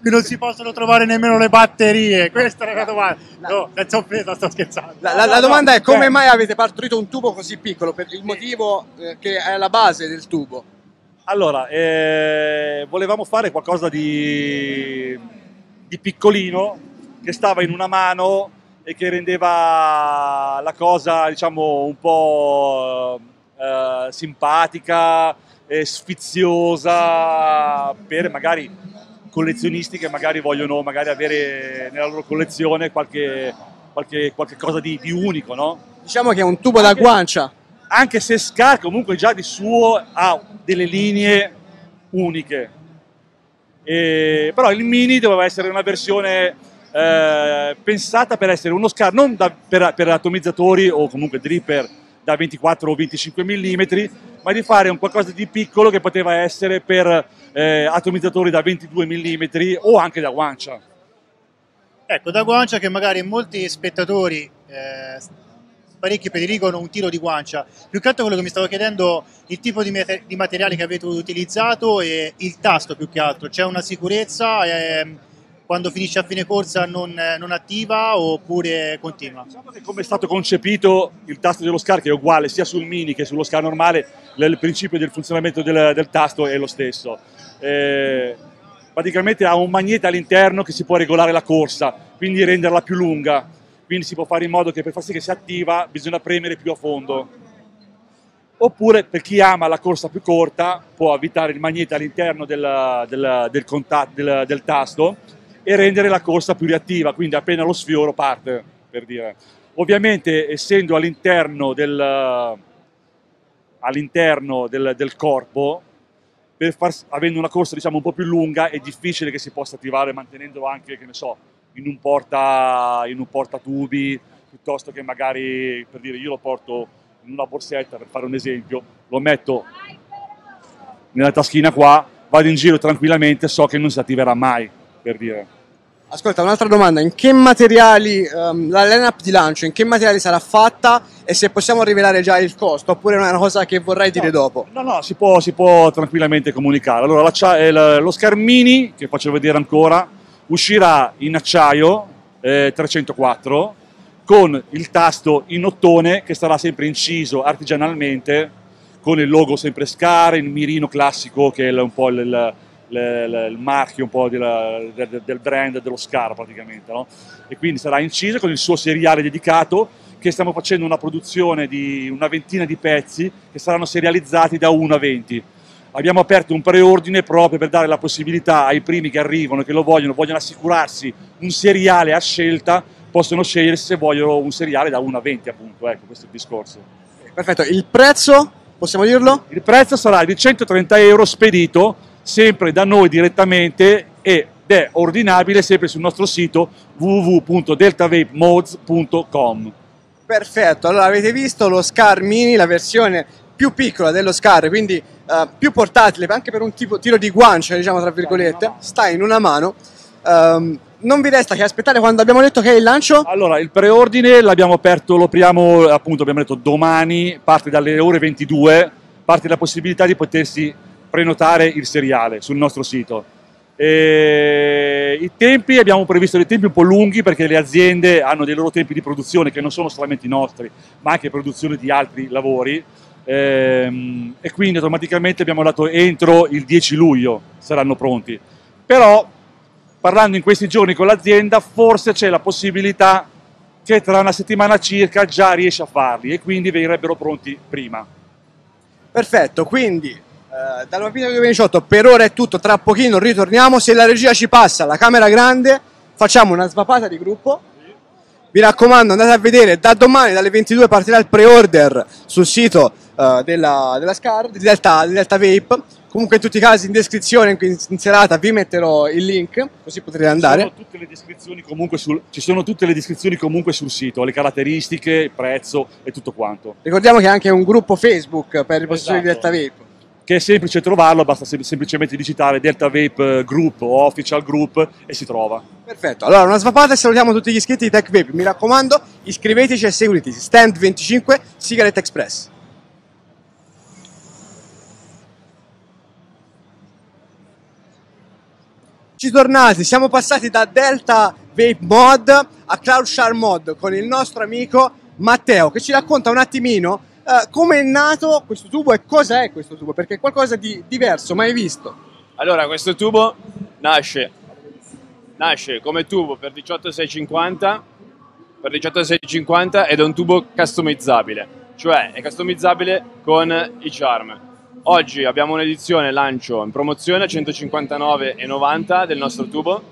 Che non si possono trovare nemmeno le batterie. Questa è la domanda. No, senza offesa, sto scherzando. La, la- la domanda è come mai avete partorito un tubo così piccolo? Per il motivo eh, che è alla base del tubo. Allora, eh, volevamo fare qualcosa di, di piccolino che stava in una mano e che rendeva la cosa, diciamo, un po' eh, simpatica, e sfiziosa per magari collezionisti che magari vogliono magari avere nella loro collezione qualche, qualche, qualche cosa di, di unico, no? Diciamo che è un tubo da guancia. Anche se Scar comunque già di suo ha delle linee uniche. E- però il mini doveva essere una versione eh, pensata per essere uno Scar non da- per, per atomizzatori o comunque dripper da 24 o 25 mm, ma di fare un qualcosa di piccolo che poteva essere per eh, atomizzatori da 22 mm o anche da guancia. Ecco, da guancia che magari molti spettatori, eh, parecchi prediligono un tiro di guancia. Più che altro quello che mi stavo chiedendo, il tipo di, mate- di materiale che avete utilizzato e il tasto più che altro. C'è una sicurezza? ehm, quando finisce a fine corsa non, non attiva oppure continua? Diciamo che come è stato concepito il tasto dello SCAR, che è uguale sia sul mini che sullo SCAR normale, l- il principio del funzionamento del, del tasto è lo stesso. Eh, praticamente ha un magnete all'interno che si può regolare la corsa, quindi renderla più lunga. Quindi si può fare in modo che per far sì che si attiva bisogna premere più a fondo. Oppure per chi ama la corsa più corta può avvitare il magnete all'interno del, del- del contatto- del- tasto e rendere la corsa più reattiva, quindi appena lo sfioro parte, per dire. Ovviamente essendo all'interno del, all'interno corpo, far- avendo una corsa diciamo un po' più lunga è difficile che si possa attivare mantenendolo anche, che ne so, in un, porta, in un portatubi, piuttosto che magari, per dire, io lo porto in una borsetta, per fare un esempio, lo metto nella taschina qua, vado in giro tranquillamente, so che non si attiverà mai, per dire. Ascolta, un'altra domanda, in che materiali, ehm, la line-up di lancio, in che materiali sarà fatta e se possiamo rivelare già il costo, oppure è una cosa che vorrai dire dopo? No, no, si può, si può tranquillamente comunicare. Allora, l'accia- eh, la- lo Scarmini, che faccio vedere ancora, uscirà in acciaio eh, 304 con il tasto in ottone che sarà sempre inciso artigianalmente con il logo sempre Scar, il mirino classico che è un po' il, il- il- il marchio un po' della- del, del brand dello Scar praticamente. no? E quindi sarà inciso con il suo seriale dedicato che stiamo facendo una produzione di una ventina di pezzi che saranno serializzati da 1 a 20. Abbiamo aperto un preordine proprio per dare la possibilità ai primi che arrivano, che lo vogliono, vogliono assicurarsi un seriale a scelta, possono scegliere se vogliono un seriale da 1 a 20 appunto, ecco questo è il discorso. Perfetto, il prezzo, possiamo dirlo? Il prezzo sarà di 130 euro spedito sempre da noi direttamente ed è ordinabile sempre sul nostro sito www.deltavapemodes.com. Perfetto, allora avete visto lo Scar Mini, la versione più piccola dello Scar, quindi eh, più portatile anche per un tipo tiro di guancia, diciamo tra virgolette, sta in una mano. Ehm, non vi resta che aspettare quando abbiamo detto che è il lancio? Allora, il preordine l'abbiamo aperto, lo apriamo appunto, abbiamo detto domani, parte dalle ore 22, parte la possibilità di potersi prenotare il seriale sul nostro sito. E I tempi, abbiamo previsto dei tempi un po' lunghi perché le aziende hanno dei loro tempi di produzione che non sono solamente i nostri, ma anche produzione di altri lavori. Ehm, e quindi automaticamente abbiamo dato entro il 10 luglio saranno pronti. Però parlando in questi giorni con l'azienda, forse c'è la possibilità che tra una settimana circa già riesce a farli e quindi verrebbero pronti prima. Perfetto, quindi eh, dal Vampino 2018 per ora è tutto, tra pochino ritorniamo, se la regia ci passa la camera grande facciamo una svapata di gruppo. Vi raccomando andate a vedere, da domani dalle 22 partirà il pre-order sul sito eh, della, della Scar, di Delta, di Delta Vape. Comunque in tutti i casi in descrizione, in, in serata vi metterò il link, così potrete andare. Ci sono tutte le descrizioni comunque sul, ci sono tutte le descrizioni comunque sul sito, le caratteristiche, il prezzo e tutto quanto. Ricordiamo che è anche un gruppo Facebook per i possessori Esatto. di Delta Vape. Che è semplice trovarlo, basta sem- semplicemente digitare Delta Vape Group o Official Group e si trova. Perfetto, allora una svapata e salutiamo tutti gli iscritti di Tech Vape. Mi raccomando, iscriveteci e seguiteci. Stand 25 Cigarette Express. Ci tornati, siamo passati da Delta Vape Mod a Cloud Share Mod con il nostro amico Matteo che ci racconta un attimino eh, come è nato questo tubo e cosa è questo tubo, perché è qualcosa di diverso, mai visto. Allora, questo tubo nasce, nasce come tubo per 18650, per 18650 ed è un tubo customizzabile, cioè è customizzabile con i charm. Oggi abbiamo un'edizione lancio in promozione a 159,90 del nostro tubo.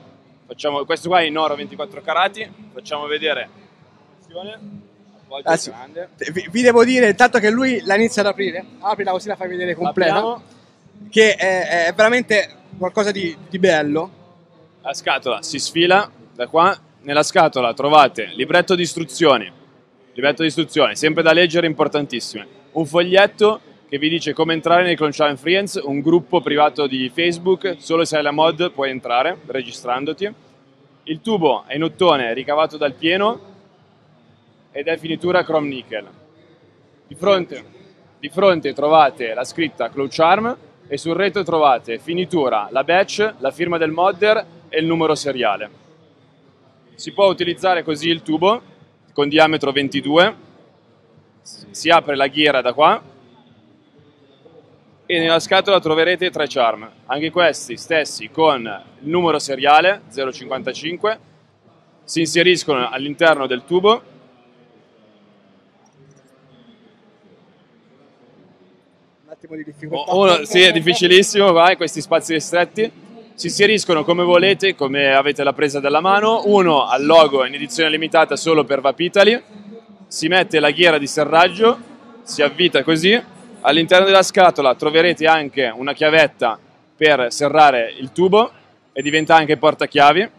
Facciamo, questo qua è in oro 24 carati, facciamo vedere. Ah, sì. Vi, vi devo dire intanto che lui la inizia ad aprire, aprila così la fai vedere completa, Apriamo. che è, è veramente qualcosa di, di bello. La scatola si sfila da qua. Nella scatola trovate libretto di istruzioni, libretto di istruzioni, sempre da leggere, importantissime. Un foglietto che vi dice come entrare nei Clone Friends, un gruppo privato di Facebook, solo se hai la mod puoi entrare registrandoti. Il tubo è in ottone ricavato dal pieno ed è finitura chrome nickel. Di fronte, di fronte trovate la scritta Cloud Charm e sul retro trovate finitura, la batch, la firma del modder e il numero seriale. Si può utilizzare così il tubo con diametro 22, si apre la ghiera da qua e nella scatola troverete tre charm, anche questi stessi con il numero seriale 055, si inseriscono all'interno del tubo Un attimo di difficoltà. Uno, sì, è difficilissimo, vai, questi spazi ristretti. Si inseriscono come volete, come avete la presa della mano. Uno al logo in edizione limitata solo per Vapitali. Si mette la ghiera di serraggio, si avvita così. All'interno della scatola troverete anche una chiavetta per serrare il tubo e diventa anche portachiavi.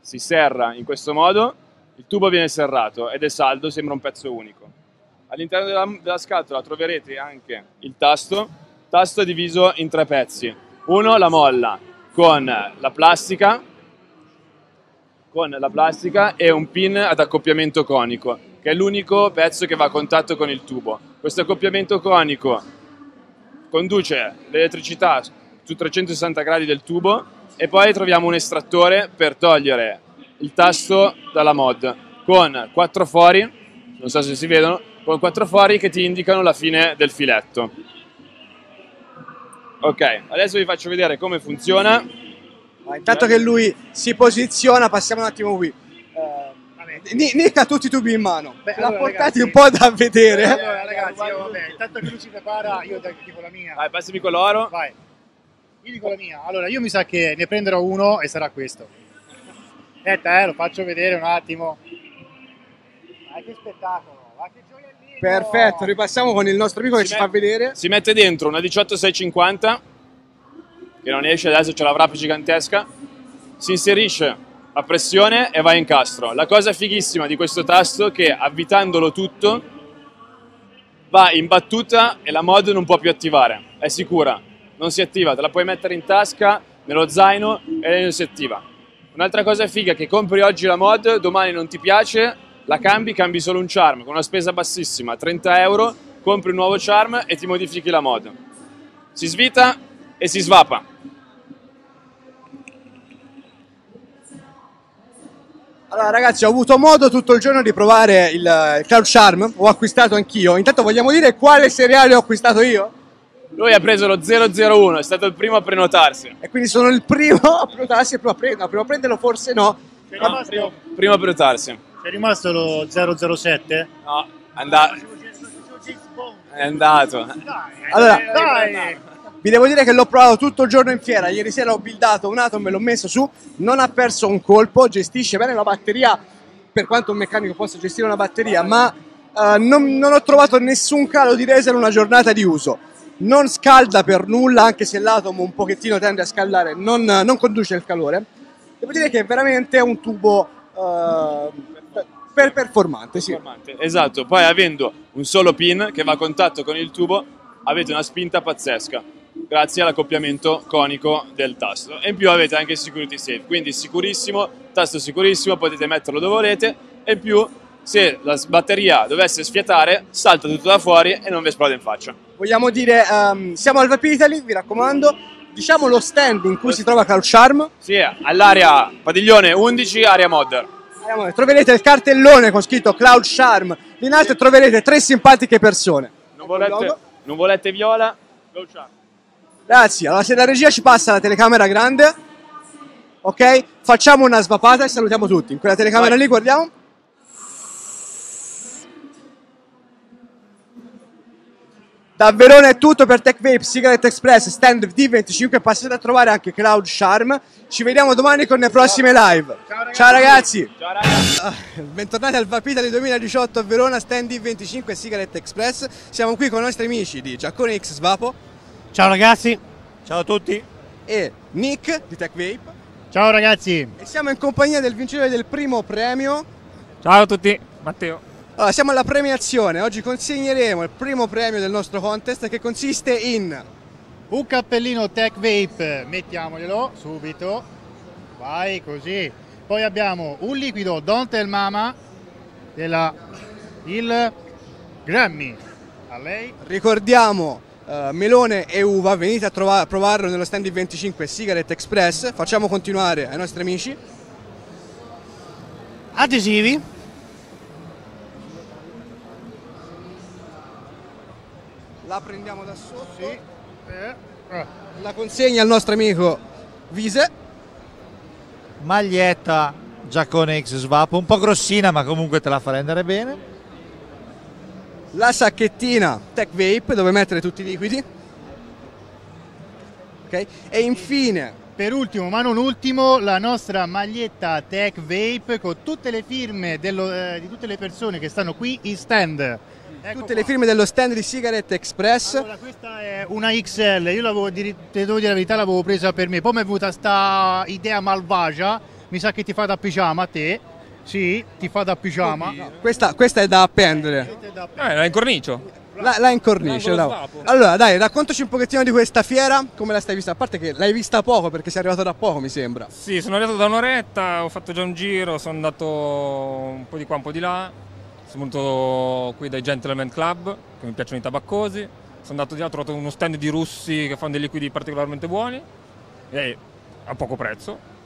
Si serra in questo modo, il tubo viene serrato ed è saldo, sembra un pezzo unico. All'interno della, della scatola troverete anche il tasto. Il tasto è diviso in tre pezzi. Uno la molla con la plastica, con la plastica e un pin ad accoppiamento conico, che è l'unico pezzo che va a contatto con il tubo. Questo accoppiamento conico conduce l'elettricità su 360 gradi del tubo e poi troviamo un estrattore per togliere il tasto dalla mod con quattro fori, non so se si vedono, con quattro fori che ti indicano la fine del filetto. Ok, adesso vi faccio vedere come funziona. Ma intanto che lui si posiziona, passiamo un attimo qui. Eh, Ni- Nick ha tutti i tubi in mano. L'ha allora, portati ragazzi. un po' da vedere. Allora ragazzi, io, vabbè, intanto che lui si prepara, io dico la mia. Vai, passami quello oro. Vai. Io dico la mia. Allora, io mi sa che ne prenderò uno e sarà questo. Aspetta, eh, lo faccio vedere un attimo. Ma che spettacolo, ma che gioia Perfetto, ripassiamo con il nostro amico che ci fa vedere. Si mette dentro una 18650, che non esce adesso, ce l'avrà più gigantesca. Si inserisce a pressione e va in castro. La cosa fighissima di questo tasto è che avvitandolo tutto va in battuta e la mod non può più attivare. È sicura, non si attiva, te la puoi mettere in tasca, nello zaino e non si attiva. Un'altra cosa figa è che compri oggi la mod, domani non ti piace, la cambi, cambi solo un charm con una spesa bassissima, 30 euro, compri un nuovo charm e ti modifichi la mod. Si svita e si svapa. Allora ragazzi ho avuto modo tutto il giorno di provare il, il Cloud Charm, ho acquistato anch'io. Intanto vogliamo dire quale cereale ho acquistato io? Lui ha preso lo 001, è stato il primo a prenotarsi. E quindi sono il primo a prenotarsi e il primo a prenderlo. Prima a prenderlo forse no. No, primo, primo a prenotarsi. C'è rimasto lo 007? No, è andato. È andato. Allora, Dai! Vi devo dire che l'ho provato tutto il giorno in fiera. Ieri sera ho buildato un atom e l'ho messo su. Non ha perso un colpo, gestisce bene la batteria, per quanto un meccanico possa gestire una batteria, ma eh, non, non ho trovato nessun calo di resa in una giornata di uso. Non scalda per nulla, anche se l'atom un pochettino tende a scaldare, non, non conduce il calore. Devo dire che è veramente un tubo eh, per performante, sì. Esatto, poi avendo un solo pin che va a contatto con il tubo, avete una spinta pazzesca, grazie all'accoppiamento conico del tasto. E in più avete anche il security safe, quindi sicurissimo, tasto sicurissimo, potete metterlo dove volete, e in più se la batteria dovesse sfiatare, salta tutto da fuori e non vi esplode in faccia. Vogliamo dire, ehm, siamo al Vap Italy, vi raccomando. Diciamo lo stand in cui si trova Cloud Charm. Sì, all'area padiglione 11, area modder. Andiamo, Troverete il cartellone con scritto Cloud Charm. In alto troverete tre simpatiche persone. Nuvolette, nuvolette viola, go charm. Grazie. Allora, se la regia ci passa la telecamera grande, ok? Facciamo una svapata e salutiamo tutti. In quella telecamera lì, guardiamo. Da Verona è tutto per Tech Vape, Cigarette Express, stand D25. Passate a trovare anche Cloud Charm. Ci vediamo domani con le prossime live. Ciao ragazzi. Ah, Bentornati al Vapitali 2018 a Verona, stand D25 Cigarette Express. Siamo qui con i nostri amici di Giaccone X Svapo. Ciao ragazzi. Ciao a tutti. E Nick di Tech Vape. Ciao ragazzi. E siamo in compagnia del vincitore del primo premio. Ciao a tutti, Matteo. Allora, siamo alla premiazione. Oggi consegneremo il primo premio del nostro contest che consiste in Un cappellino Tech Vape, mettiamoglielo subito. Vai così. Poi abbiamo un liquido Don't Tell Mama della il Grammy. A lei. Ricordiamo eh, melone e uva, venite a trova- provarlo nello stand di 25 Cigarette Express. Facciamo continuare ai nostri amici. Adesivi. La prendiamo da sotto. La consegna al nostro amico Vise. Maglietta Giaccone X Swap, un po' grossina ma comunque te la fa rendere bene. La sacchettina Tech Vape dove mettere tutti i liquidi. Ok? E infine Per ultimo, ma non ultimo, la nostra maglietta Tech Vape con tutte le firme dello- eh, di tutte le persone che stanno qui in stand. tutte le firme dello stand di Cigarette Express. Allora, questa è una XL, io l'avevo, te devo dire la verità, l'avevo presa per me, poi mi è venuta sta idea malvagia, mi sa che ti fa da pigiama a te, Sì, ti fa da pigiama. Questa, questa è da appendere. Eh, la incornicio. La, la incornisce, L'angolo bravo. Allora, dai, raccontaci un pochettino di questa fiera, come la stai vista? A parte che l'hai vista poco perché sei arrivato da poco, mi sembra. Sì, sono arrivato da un'oretta, ho fatto già un giro, sono andato un po' di qua, un po' di là. Sono venuto qui dai Gentleman Club, che mi piacciono i tabaccosi. Sono andato di là, ho trovato uno stand di russi che fanno dei liquidi particolarmente buoni e a poco prezzo.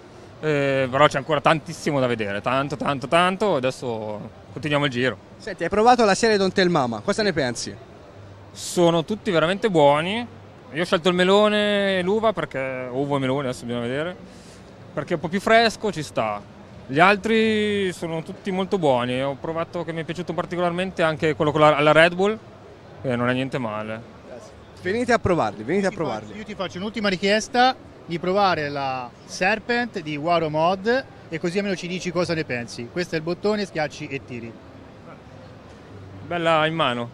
Eh, però c'è ancora tantissimo da vedere, tanto, tanto, tanto. Adesso continuiamo il giro. Senti, hai provato la serie Don't Tell Mama, cosa ne pensi? Sono tutti veramente buoni. Io ho scelto il melone e l'uva perché uvo e melone, adesso bisogna vedere. Perché è un po' più fresco, ci sta. Gli altri sono tutti molto buoni. Ho provato che mi è piaciuto particolarmente anche quello con la, alla Red Bull, che non è niente male. Venite a provarli, venite a provarli. Io ti faccio un'ultima richiesta di provare la Serpent di Waro Mod e così almeno ci dici cosa ne pensi. Questo è il bottone, schiacci e tiri. Bella in mano.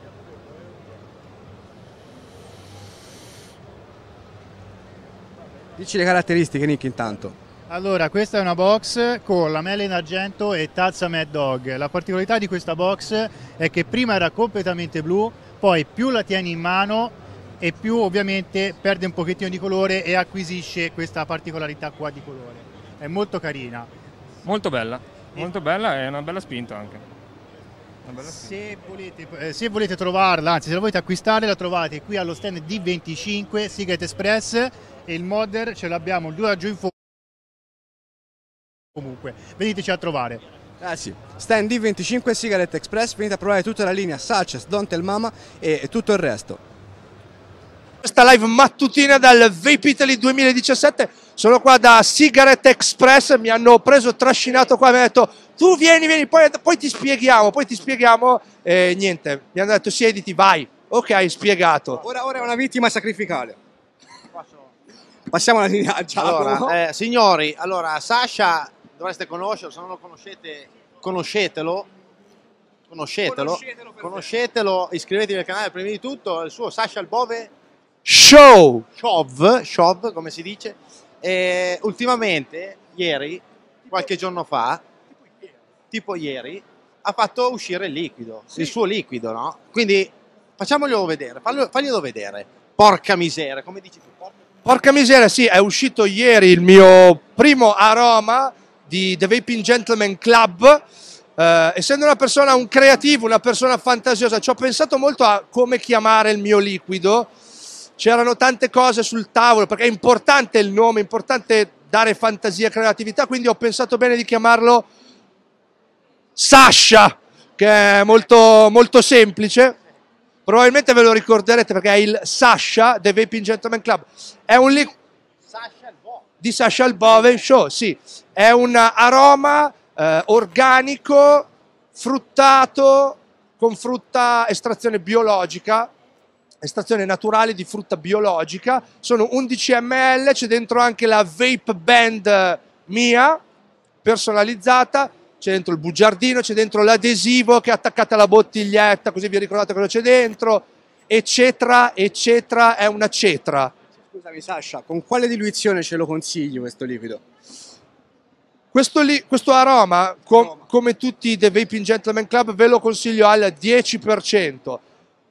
Dici le caratteristiche, Nick, intanto. Allora, questa è una box con lamelle in argento e tazza Mad Dog. La particolarità di questa box è che prima era completamente blu, poi più la tieni in mano e più ovviamente perde un pochettino di colore e acquisisce questa particolarità qua di colore. È molto carina. Molto bella, molto bella e una bella spinta anche. Una bella Se volete, eh, se volete trovarla, anzi se la volete acquistare, la trovate qui allo stand D25 Cigarette Express e il modder ce l'abbiamo giù giù in fondo. Comunque, veniteci a trovare. Ah sì, stand D25 Cigarette Express, venite a provare tutta la linea Saches, Don't Tell Mama e tutto il resto. Questa live mattutina dal Vape Italy 2017. Sono qua da Cigarette Express, mi hanno preso trascinato qua, mi hanno detto tu vieni, vieni, poi, poi ti spieghiamo, poi ti spieghiamo. E niente, mi hanno detto siediti, vai. Ok, spiegato. Ora, ora è una vittima sacrificale. Passiamo alla linea a Giacomo. Allora, eh, signori, allora Sasha dovreste conoscerlo, se non lo conoscete, conoscetelo. Conoscetelo, conoscetelo, iscrivetevi al canale prima di tutto, il suo Sasha Albove Show! Shov, Shov come si dice. E ultimamente, ieri, qualche giorno fa, tipo ieri, ha fatto uscire il liquido, il suo liquido, no? Quindi facciamoglielo vedere, fallo- faglielo vedere. Porca miseria, come dici tu? Porca Porca miseria, sì, è uscito ieri il mio primo aroma di The Vaping Gentleman Club. Eh, essendo una persona, un creativo, una persona fantasiosa, ci ho pensato molto a come chiamare il mio liquido. C'erano tante cose sul tavolo perché è importante il nome, è importante dare fantasia e creatività, quindi ho pensato bene di chiamarlo Sasha, che è molto, molto semplice. Probabilmente ve lo ricorderete perché è il Sasha The Vaping Gentleman Club. È un liquido di Sasha Alboven Show, sì. È un aroma eh, organico, fruttato, con frutta estrazione biologica, estrazione naturale di frutta biologica. Sono 11 ml, c'è dentro anche la vape band mia, personalizzata. C'è dentro il bugiardino, c'è dentro l'adesivo che è attaccato alla bottiglietta, così vi ricordate cosa c'è dentro, eccetera, eccetera. È una cetra. Scusami Sasha, con quale diluizione ce lo consigli questo liquido? Questo, li- questo aroma, com- come tutti i The Vaping Gentleman Club, ve lo consiglio al 10%.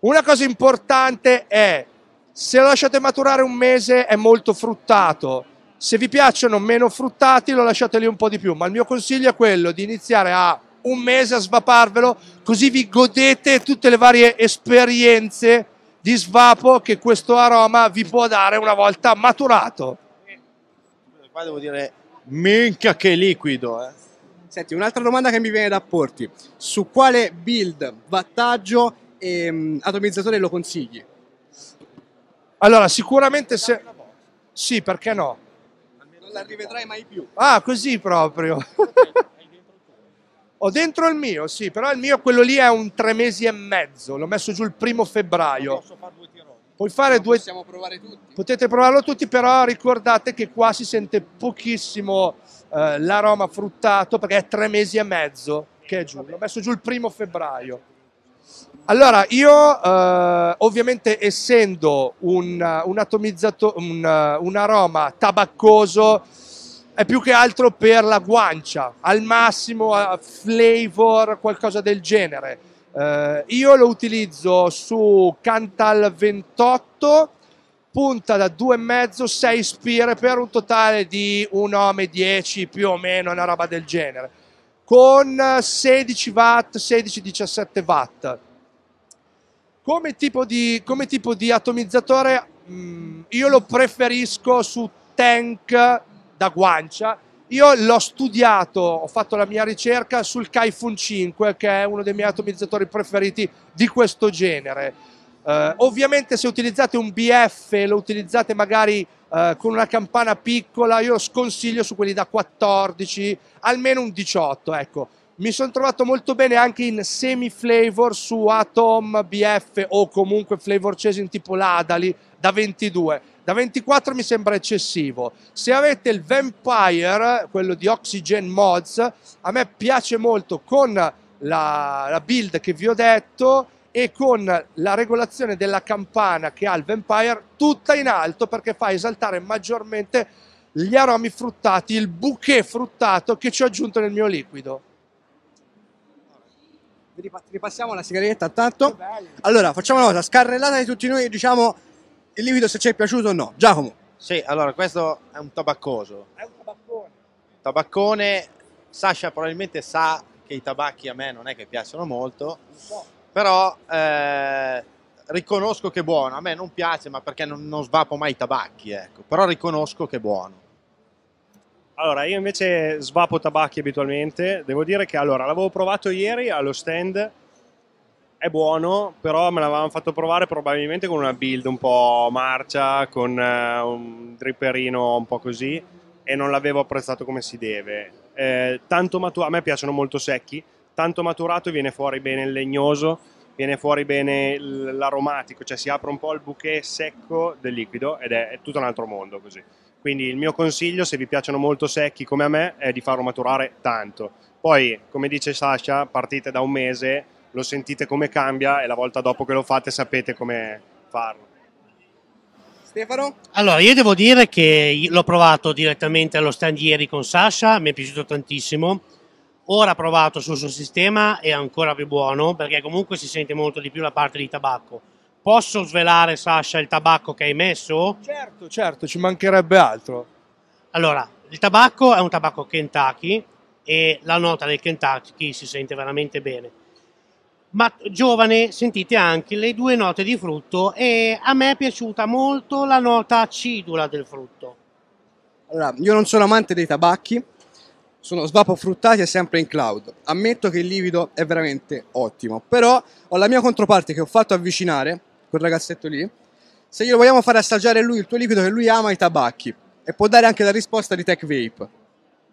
Una cosa importante è, se lo lasciate maturare un mese è molto fruttato, se vi piacciono meno fruttati lo lasciate lì un po' di più, ma il mio consiglio è quello di iniziare a un mese a svaparvelo, così vi godete tutte le varie esperienze di svapo che questo aroma vi può dare una volta maturato. Qua devo dire, minchia che liquido, eh. Senti, un'altra domanda che mi viene da porti. Su quale build, wattaggio e mm, atomizzatore lo consigli? Allora, sicuramente se... Sì, perché no? Non la rivedrai mai più. Ah, così proprio. Ho dentro il mio, sì, però il mio, quello lì è un tre mesi e mezzo, l'ho messo giù il primo febbraio. Puoi fare due... Possiamo provare tutti. Potete provarlo tutti, però ricordate che qua si sente pochissimo eh, l'aroma fruttato perché è tre mesi e mezzo che è giù. L'ho messo giù il primo febbraio. Allora, io eh, ovviamente essendo un, un atomizzato, un, un aroma tabaccoso, è più che altro per la guancia, al massimo flavor, qualcosa del genere. Eh, io lo utilizzo su Cantal 28, punta da 2,5 6 spire per un totale di 1 ome 10 più o meno, una roba del genere, con 16 watt, 16-17 watt. Come tipo di, come tipo di atomizzatore mh, io lo preferisco su tank da guancia. Io l'ho studiato, ho fatto la mia ricerca sul Kaifun 5, che è uno dei miei atomizzatori preferiti di questo genere. Eh, ovviamente se utilizzate un BF, lo utilizzate magari eh, con una campana piccola, io sconsiglio su quelli da 14, almeno un 18, ecco. Mi sono trovato molto bene anche in semi flavor su Atom BF o comunque flavor chasing tipo l'Adali da 22. Da 24 mi sembra eccessivo. Se avete il Vampire, quello di Oxygen Mods, a me piace molto con la, la build che vi ho detto e con la regolazione della campana che ha il Vampire tutta in alto perché fa esaltare maggiormente gli aromi fruttati, il bouquet fruttato che ci ho aggiunto nel mio liquido. Ripassiamo la sigaretta tanto. Allora, facciamo una cosa, scarrellata di tutti noi, diciamo il liquido se ci è piaciuto o no. Giacomo. Sì, allora questo è un tabaccoso. È un tabaccone. Tabaccone, Sasha probabilmente sa che i tabacchi a me non è che piacciono molto, però eh, riconosco che è buono. A me non piace, ma perché non, non svapo mai i tabacchi, ecco. Però riconosco che è buono. Allora, io invece svapo tabacchi abitualmente. Devo dire che allora l'avevo provato ieri allo stand, è buono, però me l'avevano fatto provare probabilmente con una build un po' marcia, con eh, un dripperino un po' così, e non l'avevo apprezzato come si deve. Eh, tanto maturato, a me piacciono molto secchi, tanto maturato viene fuori bene il legnoso, viene fuori bene l'aromatico, cioè si apre un po' il bouquet secco del liquido ed è, è tutto un altro mondo così. Quindi il mio consiglio, se vi piacciono molto secchi come a me, è di farlo maturare tanto. Poi, come dice Sasha, partite da un mese, lo sentite come cambia e la volta dopo che lo fate sapete come farlo. Stefano? Allora, io devo dire che l'ho provato direttamente allo stand ieri con Sasha, mi è piaciuto tantissimo. Ora provato sul suo sistema è ancora più buono perché comunque si sente molto di più la parte di tabacco. Posso svelare, Sasha, il tabacco che hai messo? Certo, certo, ci mancherebbe altro. Allora, il tabacco è un tabacco Kentucky e la nota del Kentucky si sente veramente bene. Ma giovane sentite anche le due note di frutto e a me è piaciuta molto la nota acidula del frutto. Allora, io non sono amante dei tabacchi, sono svapo fruttati e sempre in cloud. Ammetto che il livido è veramente ottimo, però ho la mia controparte che ho fatto avvicinare, quel ragazzetto lì, se glielo vogliamo fare assaggiare lui il tuo liquido che lui ama i tabacchi e può dare anche la risposta di Tech Vape.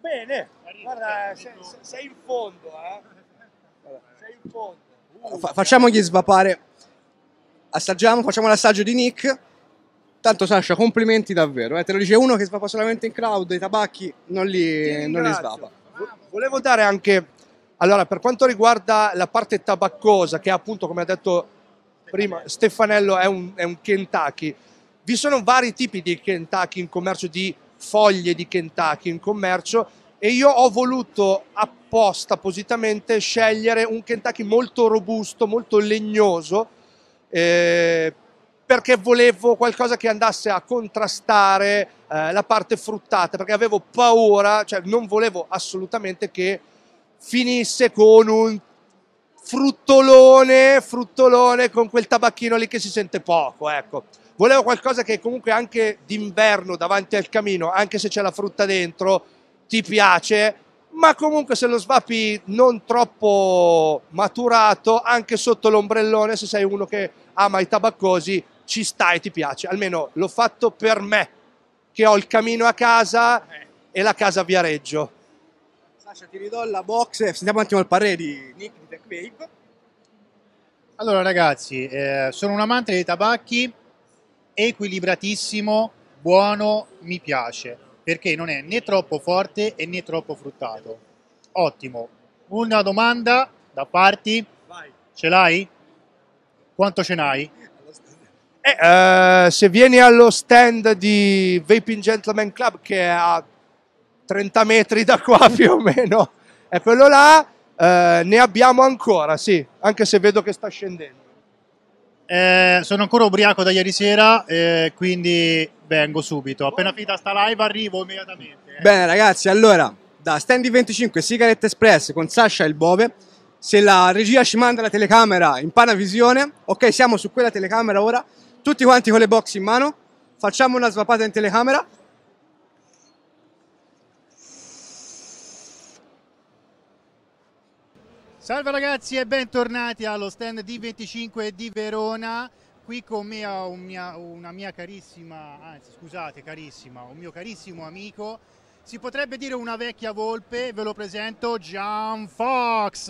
Bene, guarda, sei, sei in fondo, eh. Sei in fondo. Fa- facciamogli svapare, assaggiamo, facciamo l'assaggio di Nick. Tanto Sasha, complimenti davvero, eh. te lo dice uno che svapa solamente in cloud, i tabacchi non li, non li svapa. Volevo dare anche, allora, per quanto riguarda la parte tabaccosa, che appunto, come ha detto prima, Stefanello è un, è un Kentucky, vi sono vari tipi di Kentucky in commercio, di foglie di Kentucky in commercio, e io ho voluto apposta, appositamente, scegliere un Kentucky molto robusto, molto legnoso, eh, perché volevo qualcosa che andasse a contrastare eh, la parte fruttata, perché avevo paura, cioè non volevo assolutamente che finisse con un fruttolone, fruttolone con quel tabacchino lì che si sente poco, ecco. Volevo qualcosa che comunque anche d'inverno davanti al camino, anche se c'è la frutta dentro, ti piace, ma comunque se lo svapi non troppo maturato, anche sotto l'ombrellone, se sei uno che ama i tabaccosi, ci sta e ti piace. Almeno l'ho fatto per me, che ho il camino a casa e la casa a Viareggio. Sasha, ti ridò la box, sentiamo un attimo il parere di Nick di Tech Vape. Allora ragazzi, eh, sono un amante dei tabacchi, equilibratissimo, buono, mi piace, perché non è né troppo forte e né troppo fruttato. Ottimo. Una domanda da parti. Ce l'hai? Quanto ce n'hai? Eh, se vieni allo stand di Vaping Gentleman Club che è a 30 metri da qua più o meno, è quello là. Eh, ne abbiamo ancora, sì, anche se vedo che sta scendendo. Eh, sono ancora ubriaco da ieri sera, eh, quindi vengo subito. Appena finita sta live arrivo immediatamente. Bene ragazzi, allora, da Stand 25 Sigarette Express con Sasha e il Bove, se la regia ci manda la telecamera in Panavisione, ok siamo su quella telecamera ora, tutti quanti con le box in mano, facciamo una svapata in telecamera. Salve ragazzi e bentornati allo stand D25 di Verona. Qui con me ho un mia- una mia carissima, anzi scusate carissima, un mio carissimo amico. Si potrebbe dire una vecchia volpe, ve lo presento, Gian Fox.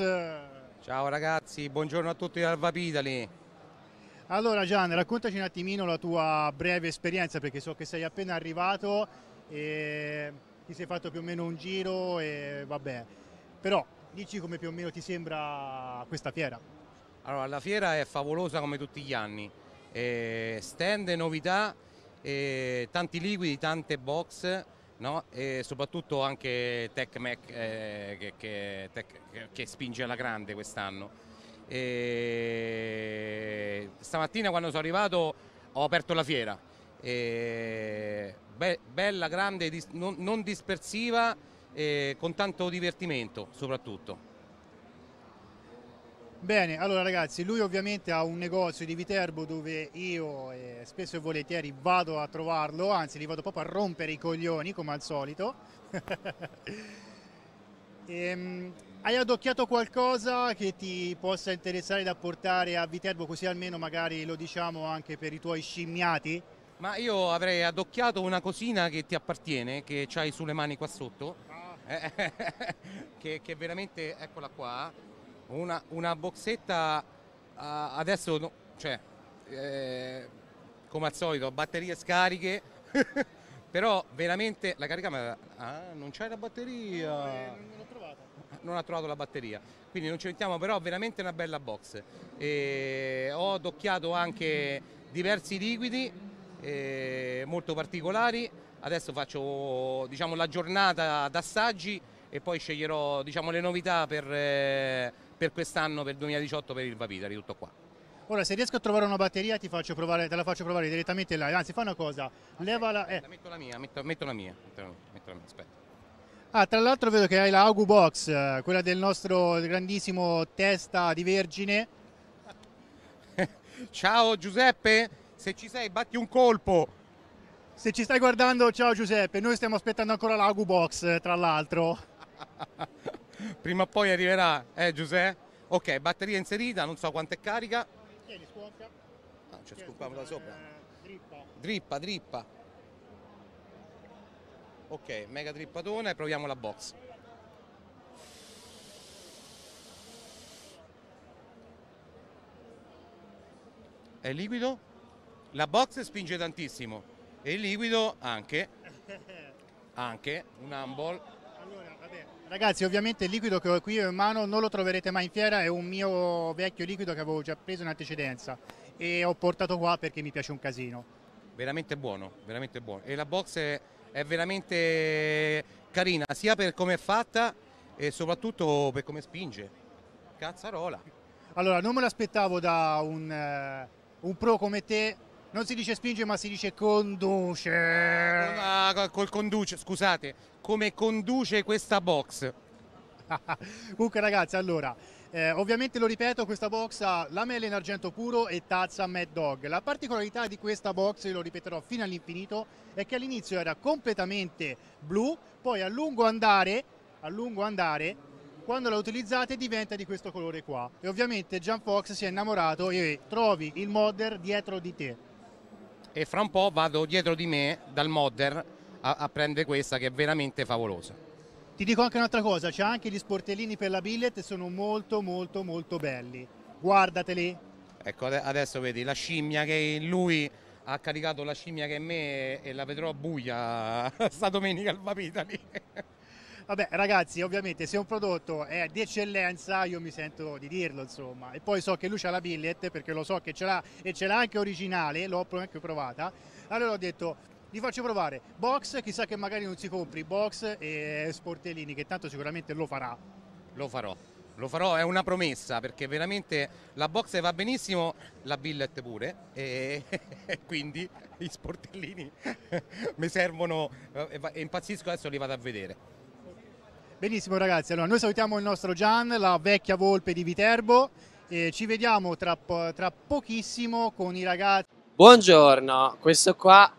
Ciao ragazzi, buongiorno a tutti dal Vapitali. Allora Gian, raccontaci un attimino la tua breve esperienza perché so che sei appena arrivato e ti sei fatto più o meno un giro e vabbè. Però dici come più o meno ti sembra questa fiera. Allora, la fiera è favolosa come tutti gli anni. Eh, stand, novità, eh, tanti liquidi, tante box, no? e soprattutto anche Tech Mac eh, che, che- Tech- che- spinge alla grande quest'anno. E stamattina quando sono arrivato ho aperto la fiera. E be- bella, grande, dis- non, non dispersiva, e con tanto divertimento soprattutto. Bene, allora ragazzi, lui ovviamente ha un negozio di Viterbo dove io eh, spesso e volentieri vado a trovarlo, anzi li vado proprio a rompere i coglioni come al solito. Ehm, hai adocchiato qualcosa che ti possa interessare da portare a Viterbo così almeno magari lo diciamo anche per i tuoi scimmiati? Ma io avrei adocchiato una cosina che ti appartiene, che hai sulle mani qua sotto, eh, che, che veramente, eccola qua, una, una boxetta ah, adesso, no- cioè, eh, come al solito, batterie scariche, però veramente la caricamera, ah, non c'è la batteria, non l'ho trovata. non ha trovato la batteria, quindi non ci mettiamo, però veramente una bella box. E ho adocchiato anche diversi liquidi eh, molto particolari. Adesso faccio diciamo, la giornata d'assaggi e poi sceglierò diciamo, le novità per, eh, per quest'anno, per il 2018, per il Vapitari, tutto qua. Ora se riesco a trovare una batteria ti faccio provare, te la faccio provare direttamente là, anzi fa una cosa, levala... Eh. Metto la mia, metto, metto la mia, metto la mia, metto la mia, aspetta. Ah, tra l'altro vedo che hai la Augu Box, eh, quella del nostro grandissimo testa di vergine. Ciao Giuseppe, se ci sei batti un colpo. Se ci stai guardando, ciao Giuseppe, noi stiamo aspettando ancora la Augu Box, eh, tra l'altro. Prima o poi arriverà, eh Giuseppe? Ok, batteria inserita, non so quanto è carica. Tieni, sconca. Ah, ci scopiamo da sopra. Drippa. Drippa, drippa. Ok, mega drippatona e proviamo la box. È liquido? La box spinge tantissimo e il liquido anche. Anche un humble. Ragazzi, ovviamente il liquido che ho qui in mano non lo troverete mai in fiera, è un mio vecchio liquido che avevo già preso in antecedenza e ho portato qua perché mi piace un casino. veramente buono, veramente buono. E la box è, è veramente carina, sia per come è fatta e soprattutto per come spinge. Cazzarola. Allora, non me l'aspettavo da un, eh, un pro come te, non si dice spinge ma si dice conduce. Ah, col conduce, scusate, come conduce questa box? Comunque ragazzi, allora, eh, ovviamente lo ripeto, questa box ha lamelle in argento puro e tazza Mad Dog. La particolarità di questa box, e lo ripeterò fino all'infinito, è che all'inizio era completamente blu, poi a lungo andare, a lungo andare, quando la utilizzate diventa di questo colore qua. E ovviamente Gian Fox si è innamorato e trovi il modder dietro di te. E fra un po' vado dietro di me dal modder a, a prendere questa che è veramente favolosa. Ti dico anche un'altra cosa, c'è anche gli sportellini per la billet sono molto molto molto belli. Guardateli. Ecco, ade- adesso vedi la scimmia che lui ha caricato la scimmia che è me e la vedrò buia sta domenica al Vapitali. Vabbè ragazzi, ovviamente se un prodotto è di eccellenza io mi sento di dirlo insomma. E poi so che lui ha la billet perché lo so che ce l'ha e ce l'ha anche originale, l'ho anche provata. Allora ho detto, li faccio provare. Box, chissà che magari non si compri, box e sportellini, che tanto sicuramente lo farà. Lo farò. Lo farò, è una promessa perché veramente la box va benissimo, la billet pure e quindi i sportellini mi servono eh, e impazzisco adesso li vado a vedere. Benissimo ragazzi, allora noi salutiamo il nostro Gian, la vecchia volpe di Viterbo e ci vediamo tra, po- tra pochissimo con i ragazzi. Buongiorno, questo qua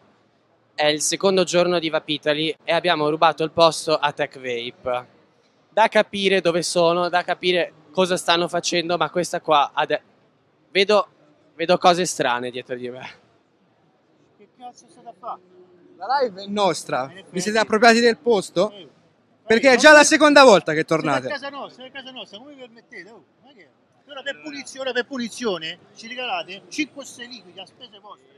è il secondo giorno di Vapitali e abbiamo rubato il posto a Tech Vape. Da capire dove sono, da capire cosa stanno facendo, ma questa qua vedo, vedo cose strane dietro di me. Che cazzo state a fare? La live è nostra. Vi siete appropriati del posto? Perché è già la seconda volta che tornate. casa nostra, a casa nostra, come vi permettete? Oh, ma che è? Ora per punizione, per punizione ci regalate 5 o 6 liquidi a spese vostre.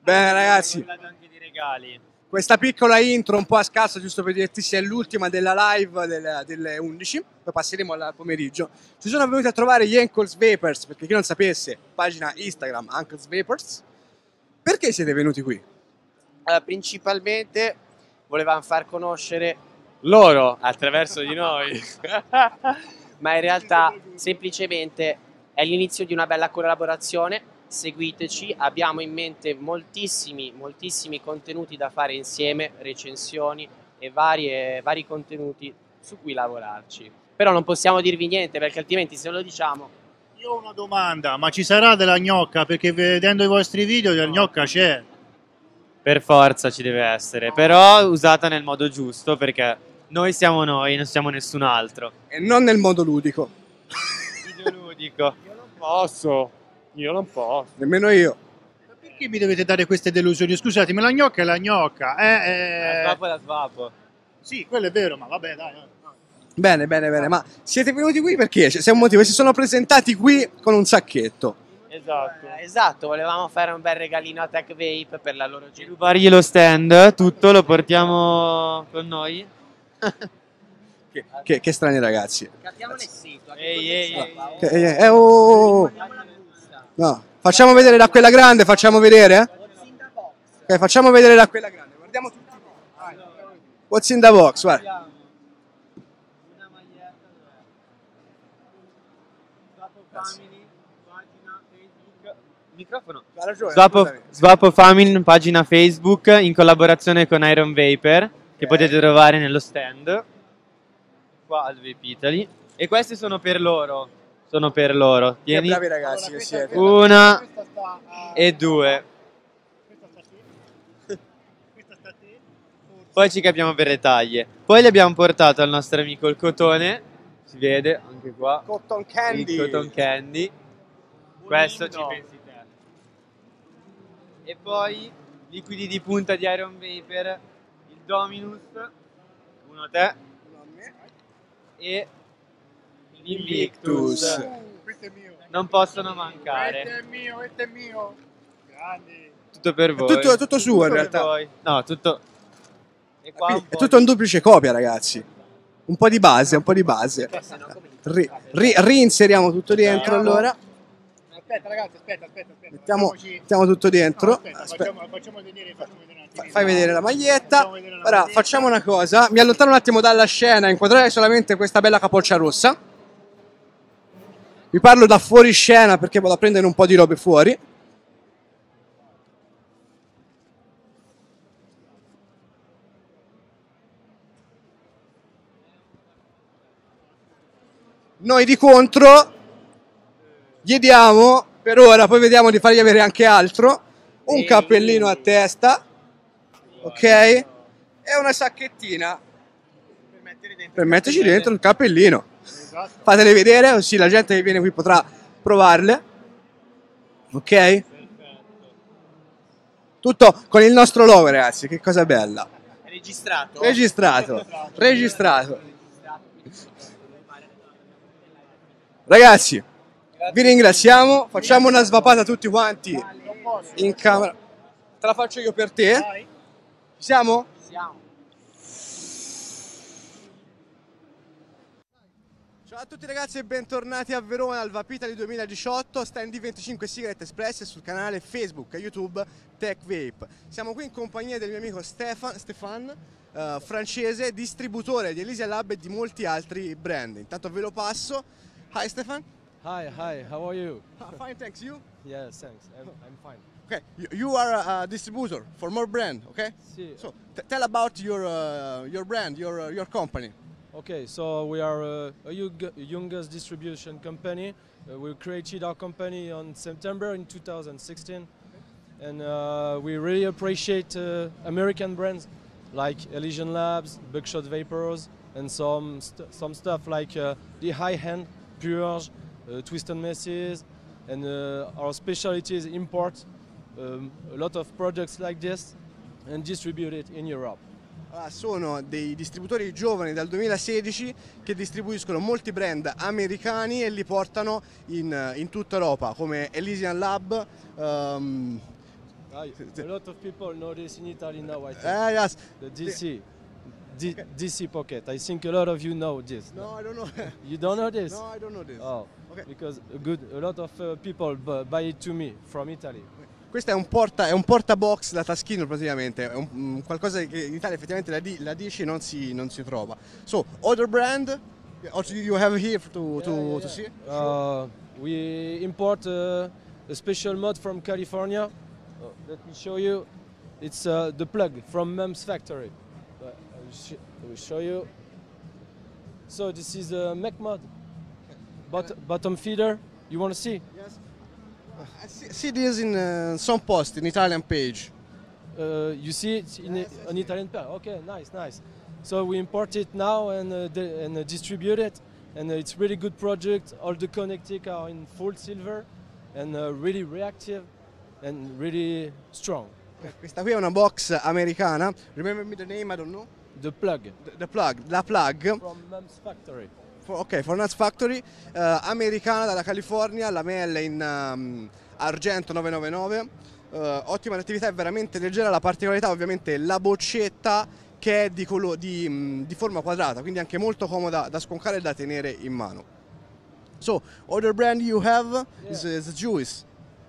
Bene ragazzi, anche di regali. questa piccola intro un po' a scasso giusto per dirti se è l'ultima della live del- delle 11, poi passeremo al pomeriggio. Ci sono venuti a trovare gli Ankles Vapors, perché chi non sapesse, pagina Instagram Ankles Vapors. Perché siete venuti qui? Allora, principalmente volevamo far conoscere loro attraverso di noi, ma in realtà semplicemente è l'inizio di una bella collaborazione. Seguiteci, abbiamo in mente moltissimi, moltissimi contenuti da fare insieme, recensioni e varie- vari contenuti su cui lavorarci. Però non possiamo dirvi niente perché altrimenti se lo diciamo Io ho una domanda, ma ci sarà della gnocca? Perché vedendo i vostri video della gnocca c'è. Per forza ci deve essere, però usata nel modo giusto perché noi siamo noi, non siamo nessun altro. E non nel modo ludico. Videoludico. Posso, io non posso. Nemmeno io. Perché mi dovete dare queste delusioni? Scusatemi, la gnocca è la gnocca. Eh, eh... Svapo da svapo. Sì, quello è vero, ma vabbè, dai. dai. Bene, bene, bene, ma siete venuti qui perché? C'è un motivo, si sono presentati qui con un sacchetto. Esatto. esatto, volevamo fare un bel regalino a Tech Vape per la loro gente. Rubargli lo stand, tutto lo portiamo con noi. Che, che- che strani ragazzi. Capiamo nel sito. Ehi, ehi, ehi. Che- eh, eh, oh, oh. No, facciamo vedere da quella grande, facciamo vedere? Ok, facciamo vedere da quella grande. Guardiamo tutti. What's in the box? Guarda. Microfono. Ha ragione, Svapo. Svapo Famine, pagina Facebook in collaborazione con Iron Vapor che potete trovare nello stand qua al Vape Italy. E queste sono per loro. Sono per loro. Tieni bravi ragazzi che siete. una e due. Poi ci capiamo per le taglie. Poi le abbiamo portato al nostro amico il cotone. Si vede anche qua. Cotton candy. Il cotton candy. Questo ci pensi te. E poi liquidi di punta di Iron Vapor, Dominus, uno a te, e l'Invictus. Questo è mio. Non possono Questo mancare. è mio, questo è mio. Grandi. Tutto per È voi. tutto, è tutto suo in per realtà. voi. No, tutto... E qua un È tutto un duplice copia ragazzi. Un po' di base, un po' di base. Ri- ri- reinseriamo tutto dentro allora. Aspetta ragazzi, aspetta, aspetta, aspetta. Mettiamo, mettiamo tutto dentro. No, aspetta, Aspetta. Facciamo, facciamo vedere, facciamo vedere. Fai vedere la maglietta. Ora facciamo una cosa. Mi allontano un attimo dalla scena, inquadrerei solamente questa bella capoccia rossa. Vi parlo da fuori scena perché vado a prendere un po' di robe fuori. Noi di contro gli diamo per ora, poi vediamo di fargli avere anche altro, un cappellino a testa, ok? E una sacchettina per metterci dentro il cappellino. Fatele vedere così la gente che viene qui potrà provarle. Ok? Tutto con il nostro logo, ragazzi, che cosa bella. Registrato? Registrato, registrato. Ragazzi, vi ringraziamo, facciamo una svapata tutti quanti in camera. Te la faccio io per te? Ci siamo? Siamo. Ciao a tutti ragazzi e bentornati a Verona al Vapitali 2018, stand D25 Cigarette Express sul canale Facebook e YouTube Tech Vape. Siamo qui in compagnia del mio amico Stefan, Stefan eh, francese, distributore di Elysia Lab e di molti altri brand. Intanto ve lo passo. Hi Stefan. Hi, hi, how are you? fine, thanks. You? Yes, thanks. I'm, I'm fine. Okay, you, you are a, a distributor for more brand, okay? Sì. So tell about your uh, your brand, your uh, your company. Okay, so we are uh, a youngest distribution company. Uh, we created our company on September in 2016, and uh, we really appreciate uh, American brands like Elysian Labs, Buckshot Vapors, and some st- some stuff like uh, the high end Purge, uh, Twist and Messes, and our specialty is import um, a lot of products like this and distribute it in Europe. Allora, sono dei distributori giovani dal 2016 che distribuiscono molti brand americani e li portano in, in tutta Europa, come Elysian Lab. um, Ah, a lot of people know this in Italy now, I think. Ah, yes. The DC. D- DC Pocket. I think a lot of you know this. No, I don't know. You don't know this? No, I don't know this. Oh, Okay. because a good, a lot of uh, people bu- buy it to me from Italy. Questo è un, porta, è un portabox da taschino praticamente, è un- mm, qualcosa che in Italia effettivamente la, di- la dici non si, non si trova. So, other brand, also you have here to, to, to see? Uh, we import uh, a special mod from California. Uh, let me show you. It's uh, the plug from Mum's factory. Uh, I will sh- I will show you. So this is a mech mod. Bot- bottom feeder. You want to see? Yes. I see, see this in uh, some post in Italian page. Uh, you see it in an Italian pair. Okay, nice, nice. So we import it now and uh, and uh, distribute it, and uh, it's really good project. All the connectic are in full silver, and uh, really reactive, and really strong. Questa qui è una box americana. Remember me the name, I don't know. The plug. The, the plug, la plug. From Mum's factory. Ok, for Nuts Factory, eh, americana dalla California, la mail in um, argento 999. eh, ottima reattività, è veramente leggera. La particolarità, ovviamente, è la boccetta che è di, colo- di, mm, di forma quadrata, quindi anche molto comoda da sconcare e da tenere in mano. So, other brand you have is, is Juice.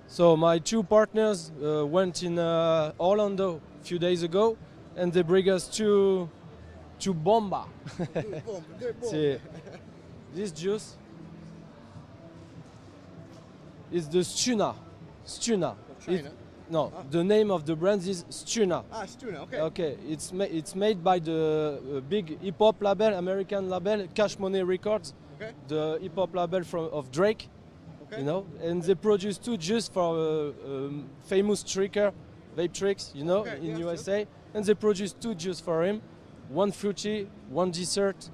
So my two partners uh, went in uh, Orlando a few days ago, and they bring us to to Bomba. See, this juice is the Stuna. Stuna. It- no, the name of the brand is Stuna. Ah, Stuna, okay. Okay, it's ma- it's made by the uh, big hip hop label, American label, Cash Money Records, Okay. the hip hop label from of Drake. You know, and they produce two juice for uh, um, famous tricker, vape tricks, you know, Okay, in USA, and they produce two juice for him, one fruity, one dessert,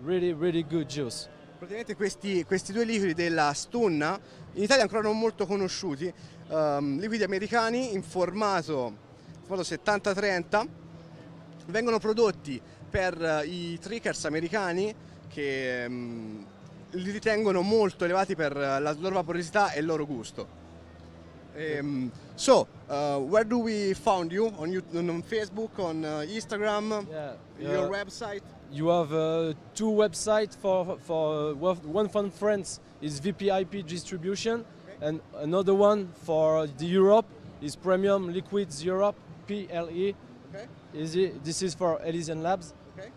really really good juice. Praticamente questi, questi due liquidi della Stunna in Italia ancora non molto conosciuti, ehm, liquidi americani in formato, formato 70-30, vengono prodotti per eh, i trickers americani che ehm, li ritengono molto elevati per eh, la loro vaporosità e il loro gusto. Ehm, so, uh, where do we found you? On, you, on Facebook, on uh, Instagram, your Uh, website? You have uh, two websites for for uh, one- from France is VPIP distribution, and another one for the Europe is Premium Liquids Europe PLE. Okay. Is it? This is for Elysian Labs. Okay.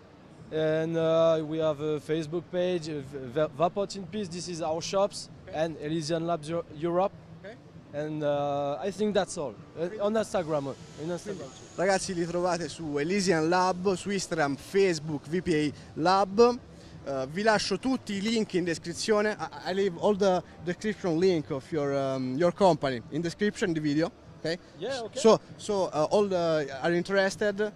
And uh, we have a Facebook page, Va- Vapot in Peace. This is our shops and Elysian Labs Europe. And uh, I think that's all. Uh, on Instagram, in Instagram. too. Ragazzi li trovate su Elysian Lab, su Instagram, Facebook, VPA Lab. Eh, vi lascio tutti i link in descrizione. I, I leave all the description link of your, um, your company in description the video. Okay? Yeah, okay. So, so uh, all the, are interested,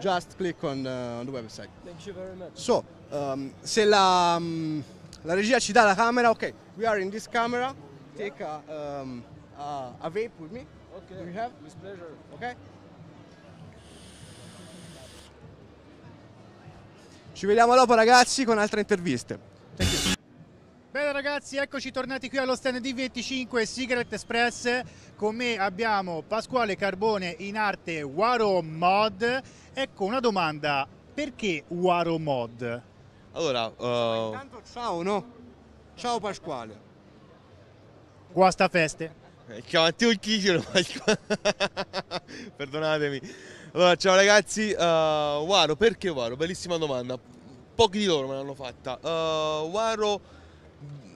just click on, uh, on the website. Thank you very much. So, um, se la, um, la regia ci dà la camera, ok, we are in this camera. Take a, um, a, a vape with me. Okay. Do you have? With pleasure. Ok? Ci vediamo dopo ragazzi con altre interviste. Bene ragazzi, eccoci tornati qui allo stand D25 Cigarette Express. Con me abbiamo Pasquale Carbone in arte Waro Mod. Ecco una domanda, perché Waro Mod? Allora, uh, Ciao, no? Ciao Pasquale. Guasta feste. Eh, Ciao a tutti, sono Pasquale. Perdonatemi. Allora, ciao ragazzi, uh, Waro, perché Waro? Bellissima domanda. Pochi di loro me l'hanno fatta. Uh, Waro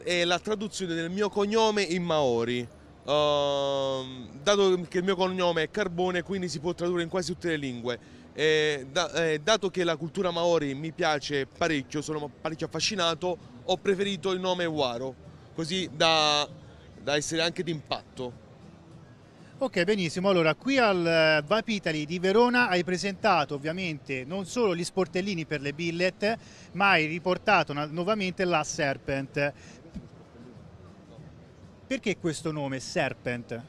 è la traduzione del mio cognome in Maori. Uh, dato che il mio cognome è Carbone, quindi si può tradurre in quasi tutte le lingue. E da- eh, dato che la cultura Maori mi piace parecchio, sono parecchio affascinato, ho preferito il nome Waro, così da, da essere anche d'impatto. Ok, benissimo. Allora, qui al eh, Vape Italy di Verona hai presentato ovviamente non solo gli sportellini per le billet, ma hai riportato nuovamente la Serpent. Perché questo nome, Serpent?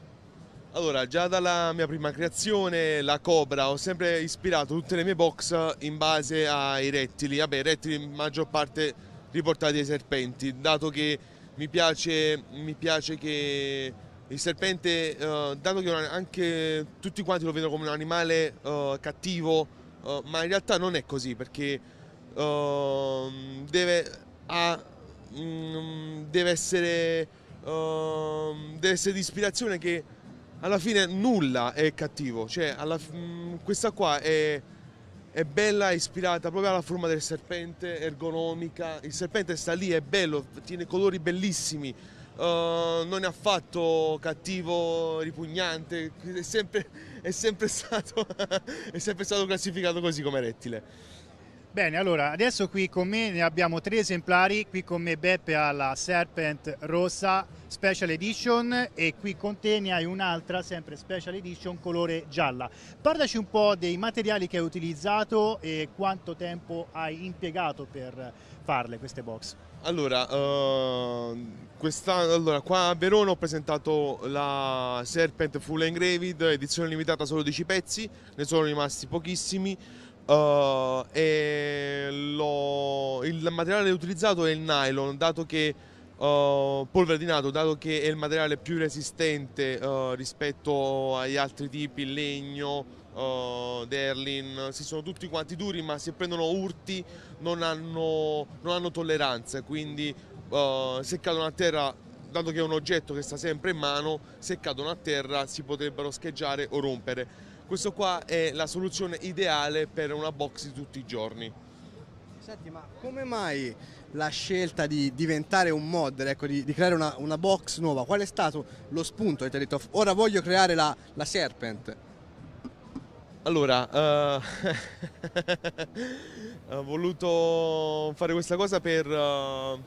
Allora, già dalla mia prima creazione, la Cobra, ho sempre ispirato tutte le mie box in base ai rettili. Vabbè, i rettili in maggior parte riportati ai serpenti, dato che mi piace, mi piace che il serpente, eh, dato che anche tutti quanti lo vedono come un animale eh, cattivo, eh, ma in realtà non è così, perché ehm, deve, ha- mm, deve essere, ehm, deve essere di ispirazione che alla fine nulla è cattivo, cioè alla f- mm, questa qua è, è bella, è ispirata proprio alla forma del serpente, ergonomica, il serpente sta lì, è bello, tiene colori bellissimi, eh, non è affatto cattivo, ripugnante, è sempre, è sempre stato, è sempre stato classificato così come rettile. Bene, allora adesso qui con me ne abbiamo tre esemplari, qui con me Beppe ha la Serpent rossa Special Edition e qui con te ne hai un'altra sempre Special Edition colore gialla. Parlaci un po' dei materiali che hai utilizzato e quanto tempo hai impiegato per farle queste box. Allora, quest'anno- allora, qua a Verona ho presentato la Serpent Full Engraved, edizione limitata solo 10 pezzi, ne sono rimasti pochissimi. Eh, e l'ho- il materiale utilizzato è il nylon, dato che eh, polvere di nato, dato che è il materiale più resistente eh, rispetto agli altri tipi, legno, Derlin, si sono tutti quanti duri, ma se prendono urti non hanno, non hanno tolleranza, quindi se cadono a terra, dato che è un oggetto che sta sempre in mano, se cadono a terra si potrebbero scheggiare o rompere. Questo qua è la soluzione ideale per una box di tutti i giorni. Senti, ma come mai la scelta di diventare un modder, ecco, di, di creare una, una box nuova? Qual è stato lo spunto che ti ha detto ora voglio creare la, la Serpent? Allora, eh, ho voluto fare questa cosa per, eh,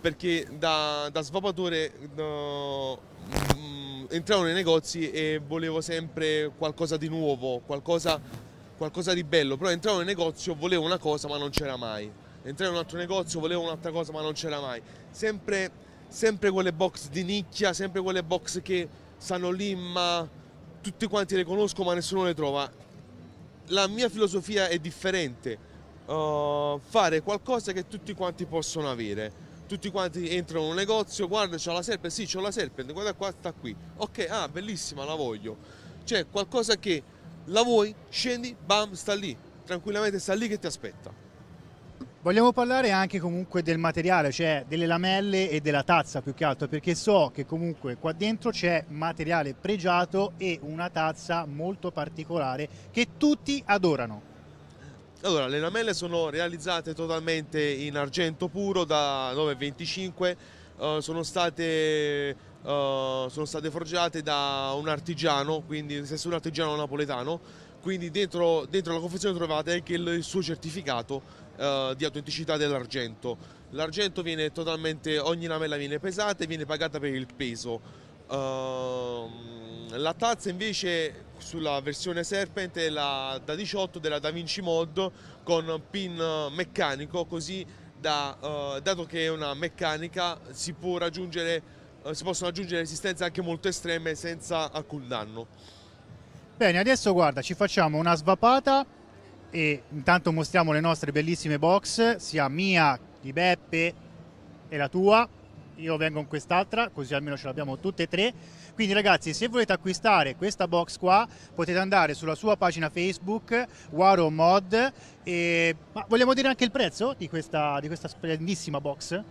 perché da, da svapatore eh, mm, entravo nei negozi e volevo sempre qualcosa di nuovo, qualcosa, qualcosa di bello, però entravo nel negozio, volevo una cosa ma non c'era mai. Entravo in un altro negozio, volevo un'altra cosa ma non c'era mai. Sempre, sempre quelle box di nicchia, sempre quelle box che stanno lì ma tutti quanti le conosco ma nessuno le trova. La mia filosofia è differente, Uh, fare qualcosa che tutti quanti possono avere. Tutti quanti entrano in un negozio, guarda c'ho la serpent, sì c'ho la serpent, guarda qua, sta qui. Ok, ah bellissima, la voglio. Cioè qualcosa che la vuoi, scendi, bam, sta lì, tranquillamente sta lì che ti aspetta. Vogliamo parlare anche comunque del materiale, cioè delle lamelle e della tazza più che altro, perché so che comunque qua dentro c'è materiale pregiato e una tazza molto particolare che tutti adorano. Allora, le lamelle sono realizzate totalmente in argento puro da 9,25, eh, sono, state, eh, sono state forgiate da un artigiano, quindi un artigiano napoletano, quindi dentro, dentro la confezione trovate anche il, il suo certificato eh, di autenticità dell'argento. L'argento viene totalmente, ogni lamella viene pesata e viene pagata per il peso. Ehm, la tazza invece sulla versione Serpent è la da 18 della Da Vinci Mod con pin meccanico così da, eh, dato che è una meccanica si, può raggiungere, eh, si possono raggiungere resistenze anche molto estreme senza alcun danno. Bene, adesso guarda, ci facciamo una svapata e intanto mostriamo le nostre bellissime box, sia mia, di Beppe e la tua. Io vengo in quest'altra, così almeno ce l'abbiamo tutte e tre. Quindi ragazzi, se volete acquistare questa box qua, potete andare sulla sua pagina Facebook, Waro Mod, e... ma vogliamo dire anche il prezzo di questa, di questa splendissima box?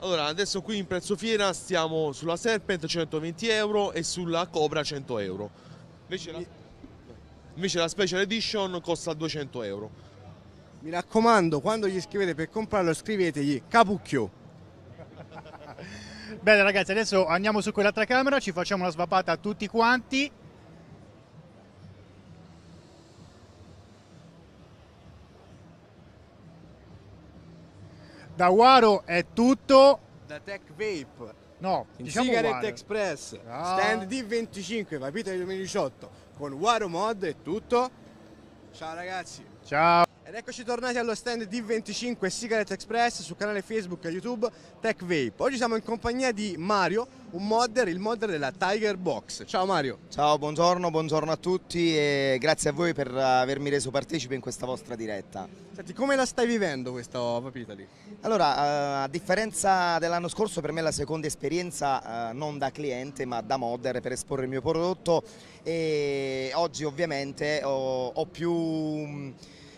Allora, adesso qui in prezzo fiera stiamo sulla Serpent 120 euro e sulla Cobra 100 euro. Invece la, invece la Special Edition costa 200 euro. Mi raccomando, quando gli scrivete per comprarlo, scrivetegli Capucchio. Bene ragazzi, adesso andiamo su quell'altra camera, ci facciamo una svapata a tutti quanti. Da Waro è tutto. Da Tech Vape. No, In diciamo Cigarette Waro. Express, Ah. stand D25, capitolo 2018, con Waro Mod è tutto. Ciao ragazzi. Ciao. Ed eccoci tornati allo stand D25 Cigarette Express sul canale Facebook e YouTube Tech Vape. Oggi siamo in compagnia di Mario, un modder, il modder della Tiger Box. Ciao Mario. Ciao, buongiorno, buongiorno a tutti e grazie a voi per avermi reso partecipe in questa vostra diretta. Senti, come la stai vivendo questa Vape Italy? Allora, eh, a differenza dell'anno scorso, per me è la seconda esperienza eh, non da cliente ma da modder per esporre il mio prodotto e oggi ovviamente ho, ho più...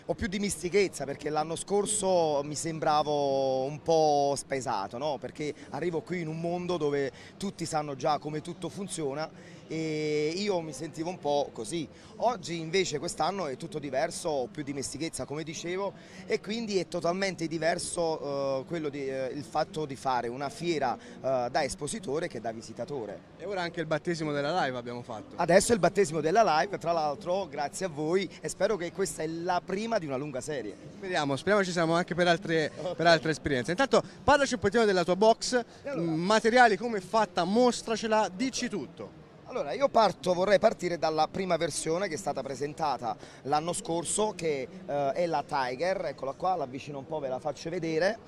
Ho più dimistichezza perché l'anno scorso mi sembravo un po' spesato, no? perché arrivo qui in un mondo dove tutti sanno già come tutto funziona e io mi sentivo un po' così. Oggi invece quest'anno è tutto diverso, ho più dimestichezza come dicevo e quindi è totalmente diverso eh, quello di, eh, il fatto di fare una fiera eh, da espositore che da visitatore. E ora anche il battesimo della live abbiamo fatto. Adesso è il battesimo della live, tra l'altro grazie a voi e spero che questa è la prima di una lunga serie. Speriamo, speriamo ci siamo anche per altre, per altre esperienze. Intanto parlaci un pochino della tua box, materiali come è fatta, mostracela, dici tutto. Allora, io parto, vorrei partire dalla prima versione che è stata presentata l'anno scorso, che eh, è la Tiger, eccola qua, l'avvicino un po', ve la faccio vedere,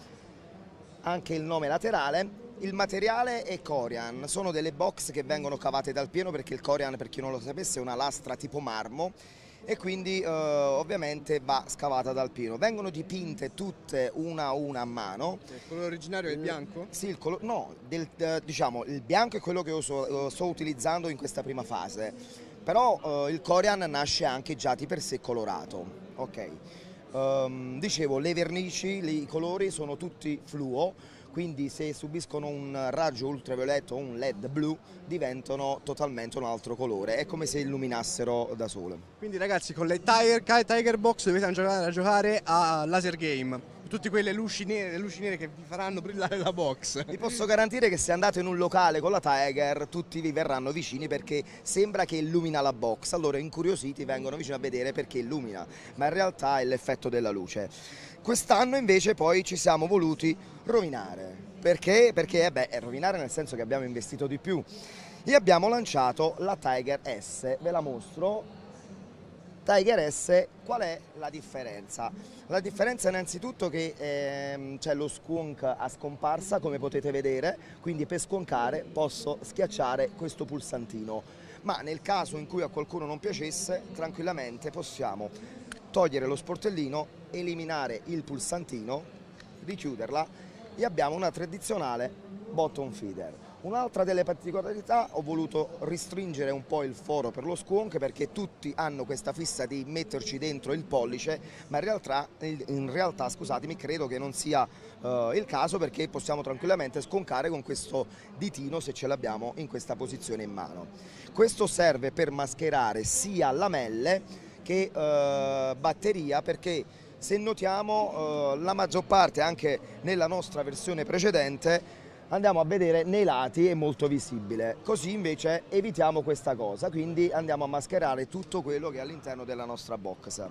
anche il nome laterale. Il materiale è Corian, sono delle box che vengono cavate dal pieno perché il Corian, per chi non lo sapesse, è una lastra tipo marmo e quindi eh, ovviamente va scavata dal pieno. Vengono dipinte tutte una a una a mano. Il colore originario è il bianco? Sì, il colore, no, del- eh, diciamo il bianco è quello che uso- eh, sto utilizzando in questa prima fase, però eh, il Corian nasce anche già di per sé colorato. Ok. Ehm, dicevo, le vernici, i colori sono tutti fluo, quindi se subiscono un raggio ultravioletto o un LED blu diventano totalmente un altro colore, è come se illuminassero da sole. Quindi ragazzi con le Tiger, Tiger Box dovete giocare, a giocare a laser game. Tutte quelle luci nere, luci nere che vi faranno brillare la box. Vi posso garantire che se andate in un locale con la Tiger tutti vi verranno vicini perché sembra che illumina la box, allora incuriositi vengono vicino a vedere perché illumina, ma in realtà è l'effetto della luce. Quest'anno invece poi ci siamo voluti rovinare, perché? Perché eh beh, rovinare nel senso che abbiamo investito di più. E abbiamo lanciato la Tiger S, ve la mostro, Tiger S, qual è la differenza? La differenza è innanzitutto che ehm, c'è lo squonk a scomparsa come potete vedere, quindi per squoncare posso schiacciare questo pulsantino, ma nel caso in cui a qualcuno non piacesse tranquillamente possiamo togliere lo sportellino, eliminare il pulsantino, richiuderla e abbiamo una tradizionale bottom feeder. Un'altra delle particolarità ho voluto ristringere un po' il foro per lo squonk perché tutti hanno questa fissa di metterci dentro il pollice, ma in realtà, in realtà scusatemi, credo che non sia eh, il caso perché possiamo tranquillamente sconcare con questo ditino se ce l'abbiamo in questa posizione in mano. Questo serve per mascherare sia lamelle che eh, batteria perché se notiamo eh, la maggior parte anche nella nostra versione precedente andiamo a vedere nei lati è molto visibile. Così invece evitiamo questa cosa quindi andiamo a mascherare tutto quello che è all'interno della nostra box.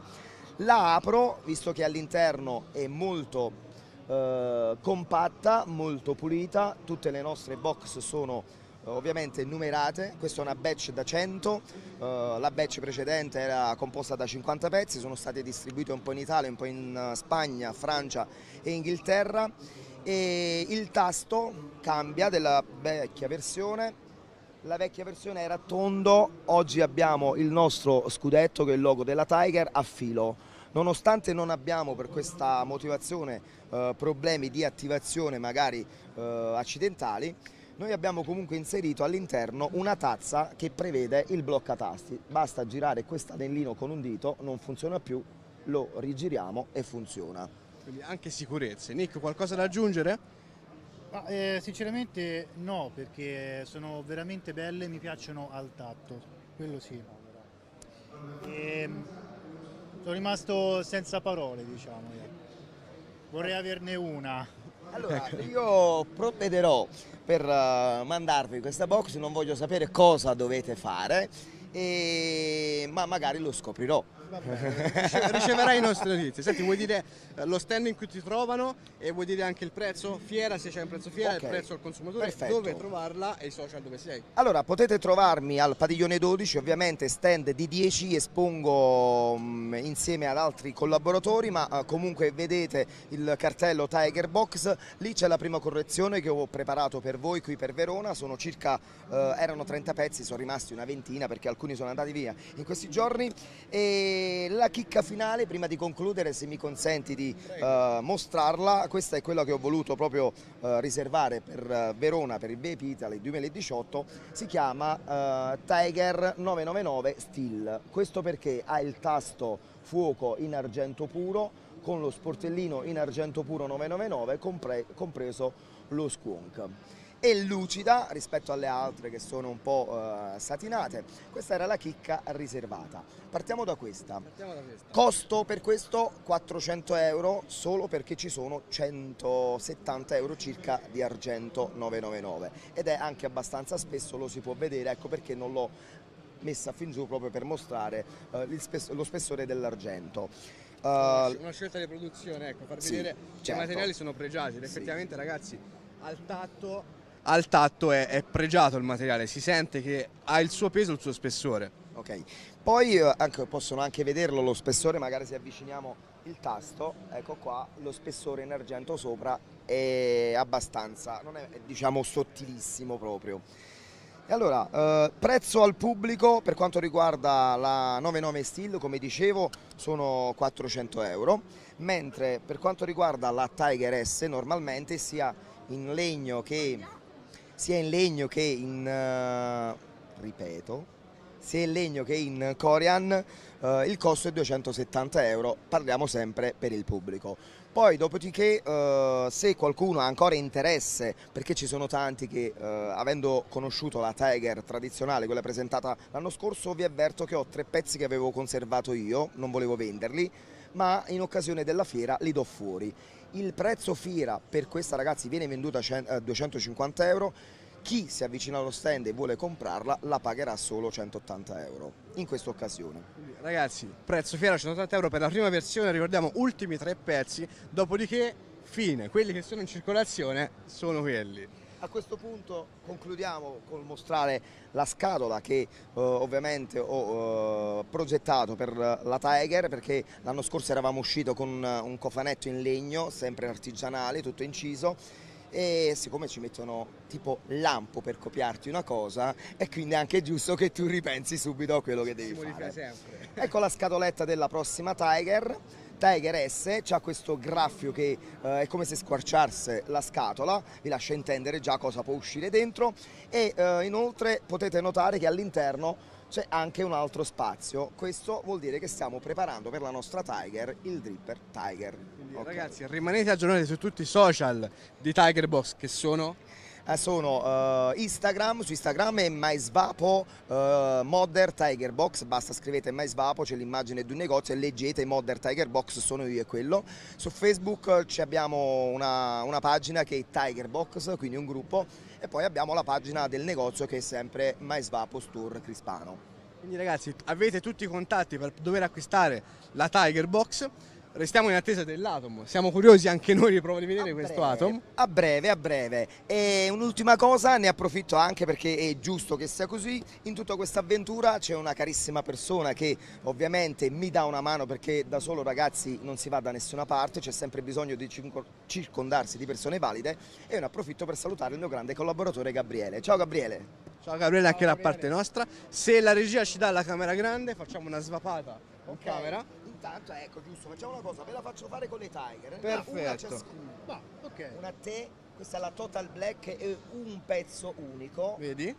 La apro visto che all'interno è molto eh, compatta molto pulita tutte le nostre box sono ovviamente numerate, questa è una batch da 100, eh, la batch precedente era composta da 50 pezzi, sono state distribuite un po' in Italia, un po' in eh, Spagna, Francia e Inghilterra e il tasto cambia della vecchia versione, la vecchia versione era tondo, oggi abbiamo il nostro scudetto che è il logo della Tiger a filo. Nonostante non abbiamo per questa motivazione eh, problemi di attivazione magari eh, accidentali, noi abbiamo comunque inserito all'interno una tazza che prevede il bloccatasti. Basta girare questo anellino con un dito, non funziona più, lo rigiriamo e funziona. Quindi anche sicurezze. Nick, qualcosa da aggiungere? Ma, eh, sinceramente no, perché sono veramente belle e mi piacciono al tatto, quello sì. E, sono rimasto senza parole, diciamo. io. Vorrei averne una. Allora, io provvederò per eh, mandarvi questa box, non voglio sapere cosa dovete fare, e- ma magari lo scoprirò. Rice- Riceverai i nostri notizie. Senti, vuoi dire eh, lo stand in cui ti trovano e vuoi dire anche il prezzo fiera, se c'è un prezzo fiera, Ok, il prezzo al consumatore, perfetto. dove trovarla e i social dove sei. Allora, potete trovarmi al padiglione 12, ovviamente stand di 10, espongo mm, insieme ad altri collaboratori, ma eh, comunque vedete il cartello Tiger Box, lì c'è la prima correzione che ho preparato per voi qui per Verona, sono circa, eh, erano 30 pezzi, sono rimasti una ventina perché alcuni sono andati via in questi giorni e la chicca finale, prima di concludere, se mi consenti di eh, mostrarla, questa è quella che ho voluto proprio eh, riservare per eh, Verona per il VIP Italy 2018, si chiama Tiger 999 Steel, questo perché ha il tasto fuoco in argento puro con lo sportellino in argento puro 999 compre- compreso lo squonk e lucida rispetto alle altre che sono un po' eh, satinate. Questa era la chicca riservata. Partiamo da questa. Partiamo da questa. Costo per questo 400 euro solo perché ci sono 170 euro circa di argento 999 ed è anche abbastanza spesso, lo si può vedere, ecco perché non l'ho messa fin giù proprio per mostrare eh, spess- lo spessore dell'argento. Una Eh, una scelta di produzione, ecco, far sì, vedere che certo. i materiali sono pregiati ed Sì. effettivamente ragazzi al tatto, al tatto è, è pregiato il materiale, si sente che ha il suo peso, il suo spessore. Ok, poi eh, anche- possono anche vederlo lo spessore, magari se avviciniamo il tasto, ecco qua, lo spessore in argento sopra è abbastanza, non è diciamo sottilissimo proprio. E allora, eh, prezzo al pubblico per quanto riguarda la 99 Steel, come dicevo, sono 400 euro, mentre per quanto riguarda la Tiger S normalmente sia in legno che, sia in legno che in, eh, ripeto, sia in legno che in Corian eh, il costo è 270 euro, parliamo sempre per il pubblico. Poi dopodiché eh, se qualcuno ha ancora interesse, perché ci sono tanti che eh, avendo conosciuto la Tiger tradizionale, quella presentata l'anno scorso, vi avverto che ho tre pezzi che avevo conservato io, non volevo venderli, ma in occasione della fiera li do fuori. Il prezzo fiera per questa ragazzi viene venduta cen- a 250 euro, chi si avvicina allo stand e vuole comprarla la pagherà solo 180 euro in questa occasione. Ragazzi, prezzo fiera 180 euro per la prima versione, ricordiamo ultimi tre pezzi, dopodiché fine, quelli che sono in circolazione sono quelli. A questo punto concludiamo col mostrare la scatola che eh, ovviamente ho eh, progettato per la Tiger perché l'anno scorso eravamo usciti con eh, un cofanetto in legno, sempre artigianale, tutto inciso e siccome ci mettono tipo lampo per copiarti una cosa è quindi anche giusto che tu ripensi subito a quello che devi fare. sempre. Ecco la scatoletta della prossima Tiger. Tiger S ha questo graffio che eh, è come se squarciasse la scatola, vi lascia intendere già cosa può uscire dentro e eh, inoltre potete notare che all'interno c'è anche un altro spazio, questo vuol dire che stiamo preparando per la nostra Tiger il Dripper Tiger. Quindi, Ok. Ragazzi, rimanete aggiornati su tutti i social di Tiger Box che sono sono eh, Instagram, su Instagram è MySvapo eh, Modder Tiger Box, basta scrivete MySvapo, c'è l'immagine di un negozio e leggete Modder Tiger Box, sono io e quello. Su Facebook eh, abbiamo una, una pagina che è Tiger Box, quindi un gruppo, e poi abbiamo la pagina del negozio che è sempre MySvapo Store Crispano. Quindi ragazzi avete tutti i contatti per dover acquistare la Tiger Box. Restiamo in attesa dell'Atom. Siamo curiosi anche noi di provare a vedere questo Atom. A breve, a breve. E un'ultima cosa, ne approfitto anche perché è giusto che sia così. In tutta questa avventura c'è una carissima persona che ovviamente mi dà una mano perché da solo ragazzi non si va da nessuna parte, c'è sempre bisogno di circo- circondarsi di persone valide e ne approfitto per salutare il mio grande collaboratore Gabriele. Ciao Gabriele. Ciao Gabriele, anche da parte nostra. Se la regia ci dà la camera grande, facciamo una svapata in camera. In Intanto ecco giusto, facciamo una cosa, ve la faccio fare con le Tiger. Una Perfetto. ciascuna. Una a te, questa è la Total Black e un pezzo unico. Vedi?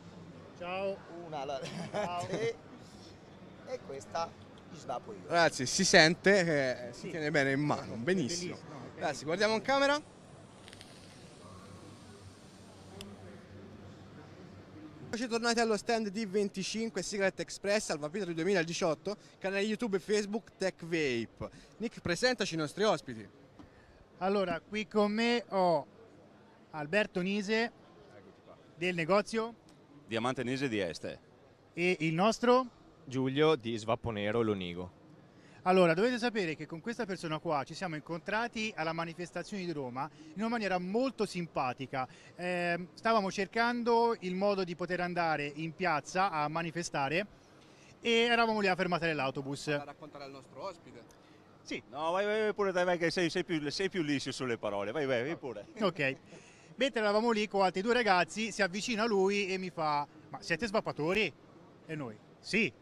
Ciao. Una la, a te e questa gli svapo io. Ragazzi, si sente che si tiene bene in mano, benissimo. Ragazzi, guardiamo in camera. Eccoci tornati allo stand di 25 Cigarette Express Salvapitoli 2018, canale YouTube e Facebook Tech Vape. Nick, presentaci i nostri ospiti. Allora, qui con me ho Alberto Nise del negozio Diamante Nese di Este. e il nostro Giulio di Svapponero Lonigo. Allora, dovete sapere che con questa persona qua ci siamo incontrati alla manifestazione di Roma in una maniera molto simpatica. Eh, stavamo cercando il modo di poter andare in piazza a manifestare e eravamo lì alla fermata dell'autobus. A raccontare al nostro ospite. Sì. No, vai, vai, vai pure, dai, vai, che sei, sei più, sei più liscio sulle parole. Vai, vai, vai pure. Ok. Mentre eravamo lì con altri due ragazzi, si avvicina a lui e mi fa: Ma siete svappatori? E noi: Sì.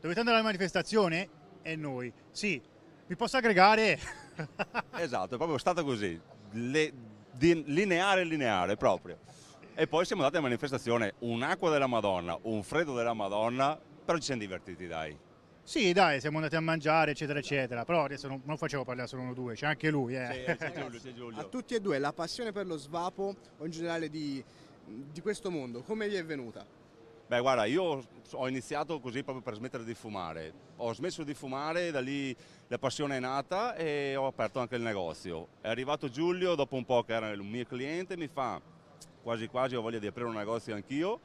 Dovete andare alla manifestazione? E noi: Sì. Vi posso aggregare? Esatto, è proprio stato così. Le- di- lineare, lineare, proprio. E poi siamo andati alla manifestazione, un'acqua della Madonna, un freddo della Madonna, però ci siamo divertiti, dai. Sì, dai, siamo andati a mangiare, eccetera, eccetera. Però adesso non, non facevo parlare solo uno due, c'è anche lui, eh. A tutti e due, la passione per lo svapo o in generale di, di questo mondo, come vi è venuta? Beh, guarda, io ho iniziato così proprio per smettere di fumare. Ho smesso di fumare, da lì la passione è nata e ho aperto anche il negozio. È arrivato Giulio, dopo un po' che era un mio cliente, mi fa quasi quasi ho voglia di aprire un negozio anch'io.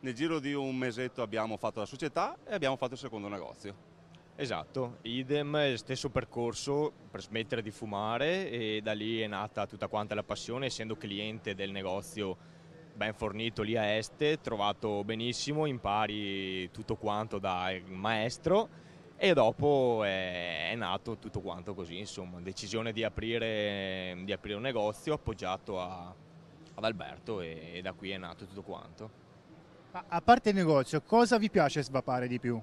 Nel giro di un mesetto abbiamo fatto la società e abbiamo fatto il secondo negozio. Esatto, idem, stesso percorso per smettere di fumare e da lì è nata tutta quanta la passione, essendo cliente del negozio ben fornito lì a Este, trovato benissimo, impari tutto quanto dal maestro e dopo è, è nato tutto quanto così, insomma, decisione di aprire, di aprire un negozio appoggiato a- ad Alberto e, e da qui è nato tutto quanto. Ma a parte il negozio, cosa vi piace svapare di più?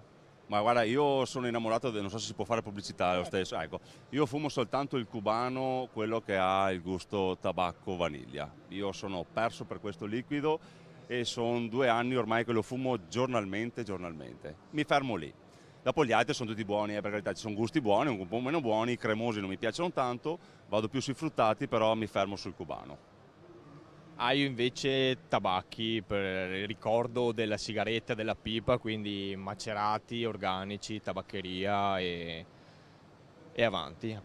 Ma guarda, io sono innamorato, non so se si può fare pubblicità lo stesso, ecco, io fumo soltanto il cubano, quello che ha il gusto tabacco vaniglia. Io sono perso per questo liquido e sono due anni ormai che lo fumo giornalmente, giornalmente. Mi fermo lì. Dopo gli altri sono tutti buoni, eh, per carità, ci sono gusti buoni, un po' meno buoni, i cremosi non mi piacciono tanto, vado più sui fruttati, però mi fermo sul cubano. Ah, invece tabacchi per il ricordo della sigaretta della pipa, quindi macerati, organici, tabaccheria e, e avanti.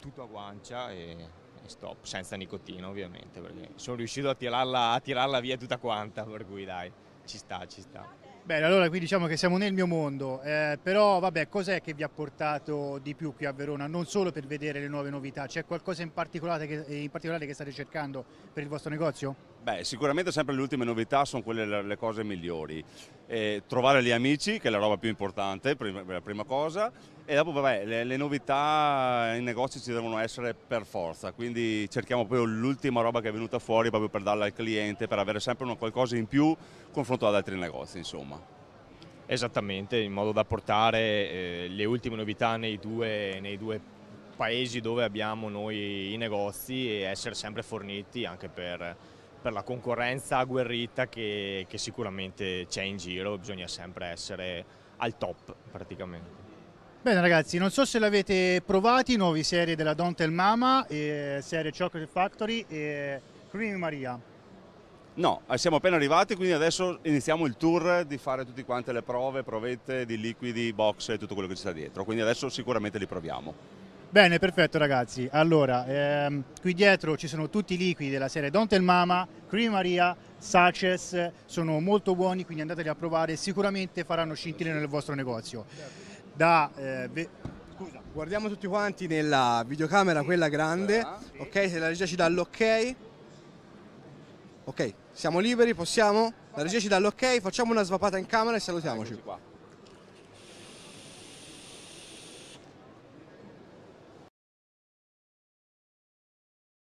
Tutto a guancia e, e stop, senza nicotina ovviamente, perché sono riuscito a tirarla, a tirarla via tutta quanta, per cui dai, ci sta, ci sta. Bene, allora qui diciamo che siamo nel mio mondo, eh, però vabbè, cos'è che vi ha portato di più qui a Verona? Non solo per vedere le nuove novità, c'è qualcosa in particolare che, in particolare che state cercando per il vostro negozio? Beh, sicuramente sempre le ultime novità sono quelle le, cose migliori. Eh, trovare gli amici, che è la roba più importante, prima- la prima cosa, e dopo vabbè, le, le novità in negozi ci devono essere per forza, quindi cerchiamo proprio l'ultima roba che è venuta fuori proprio per darla al cliente, per avere sempre una qualcosa in più confronto ad altri negozi, insomma. Esattamente, in modo da portare eh, le ultime novità nei due, nei due paesi dove abbiamo noi i negozi e essere sempre forniti anche per, per la concorrenza agguerrita che, che sicuramente c'è in giro, bisogna sempre essere al top praticamente. Bene ragazzi, non so se l'avete provati, nuove serie della Don't Tell Mama, e serie Chocolate Factory e Creamy Maria. No, eh, siamo appena arrivati, quindi adesso iniziamo il tour di fare tutte quante le prove, provette di liquidi, box e tutto quello che ci sta dietro, quindi adesso sicuramente li proviamo. Bene, perfetto ragazzi. Allora, ehm, qui dietro ci sono tutti i liquidi della serie Don't Tell Mama, Creamy Maria, Saches, sono molto buoni, quindi andateli a provare, sicuramente faranno scintille nel vostro negozio. Da, eh, ve- Scusa, guardiamo tutti quanti nella videocamera, quella grande. Ok, se la regia ci dà l'ok. Ok, siamo liberi, possiamo? La regia ci dà l'ok, facciamo una svapata in camera e salutiamoci.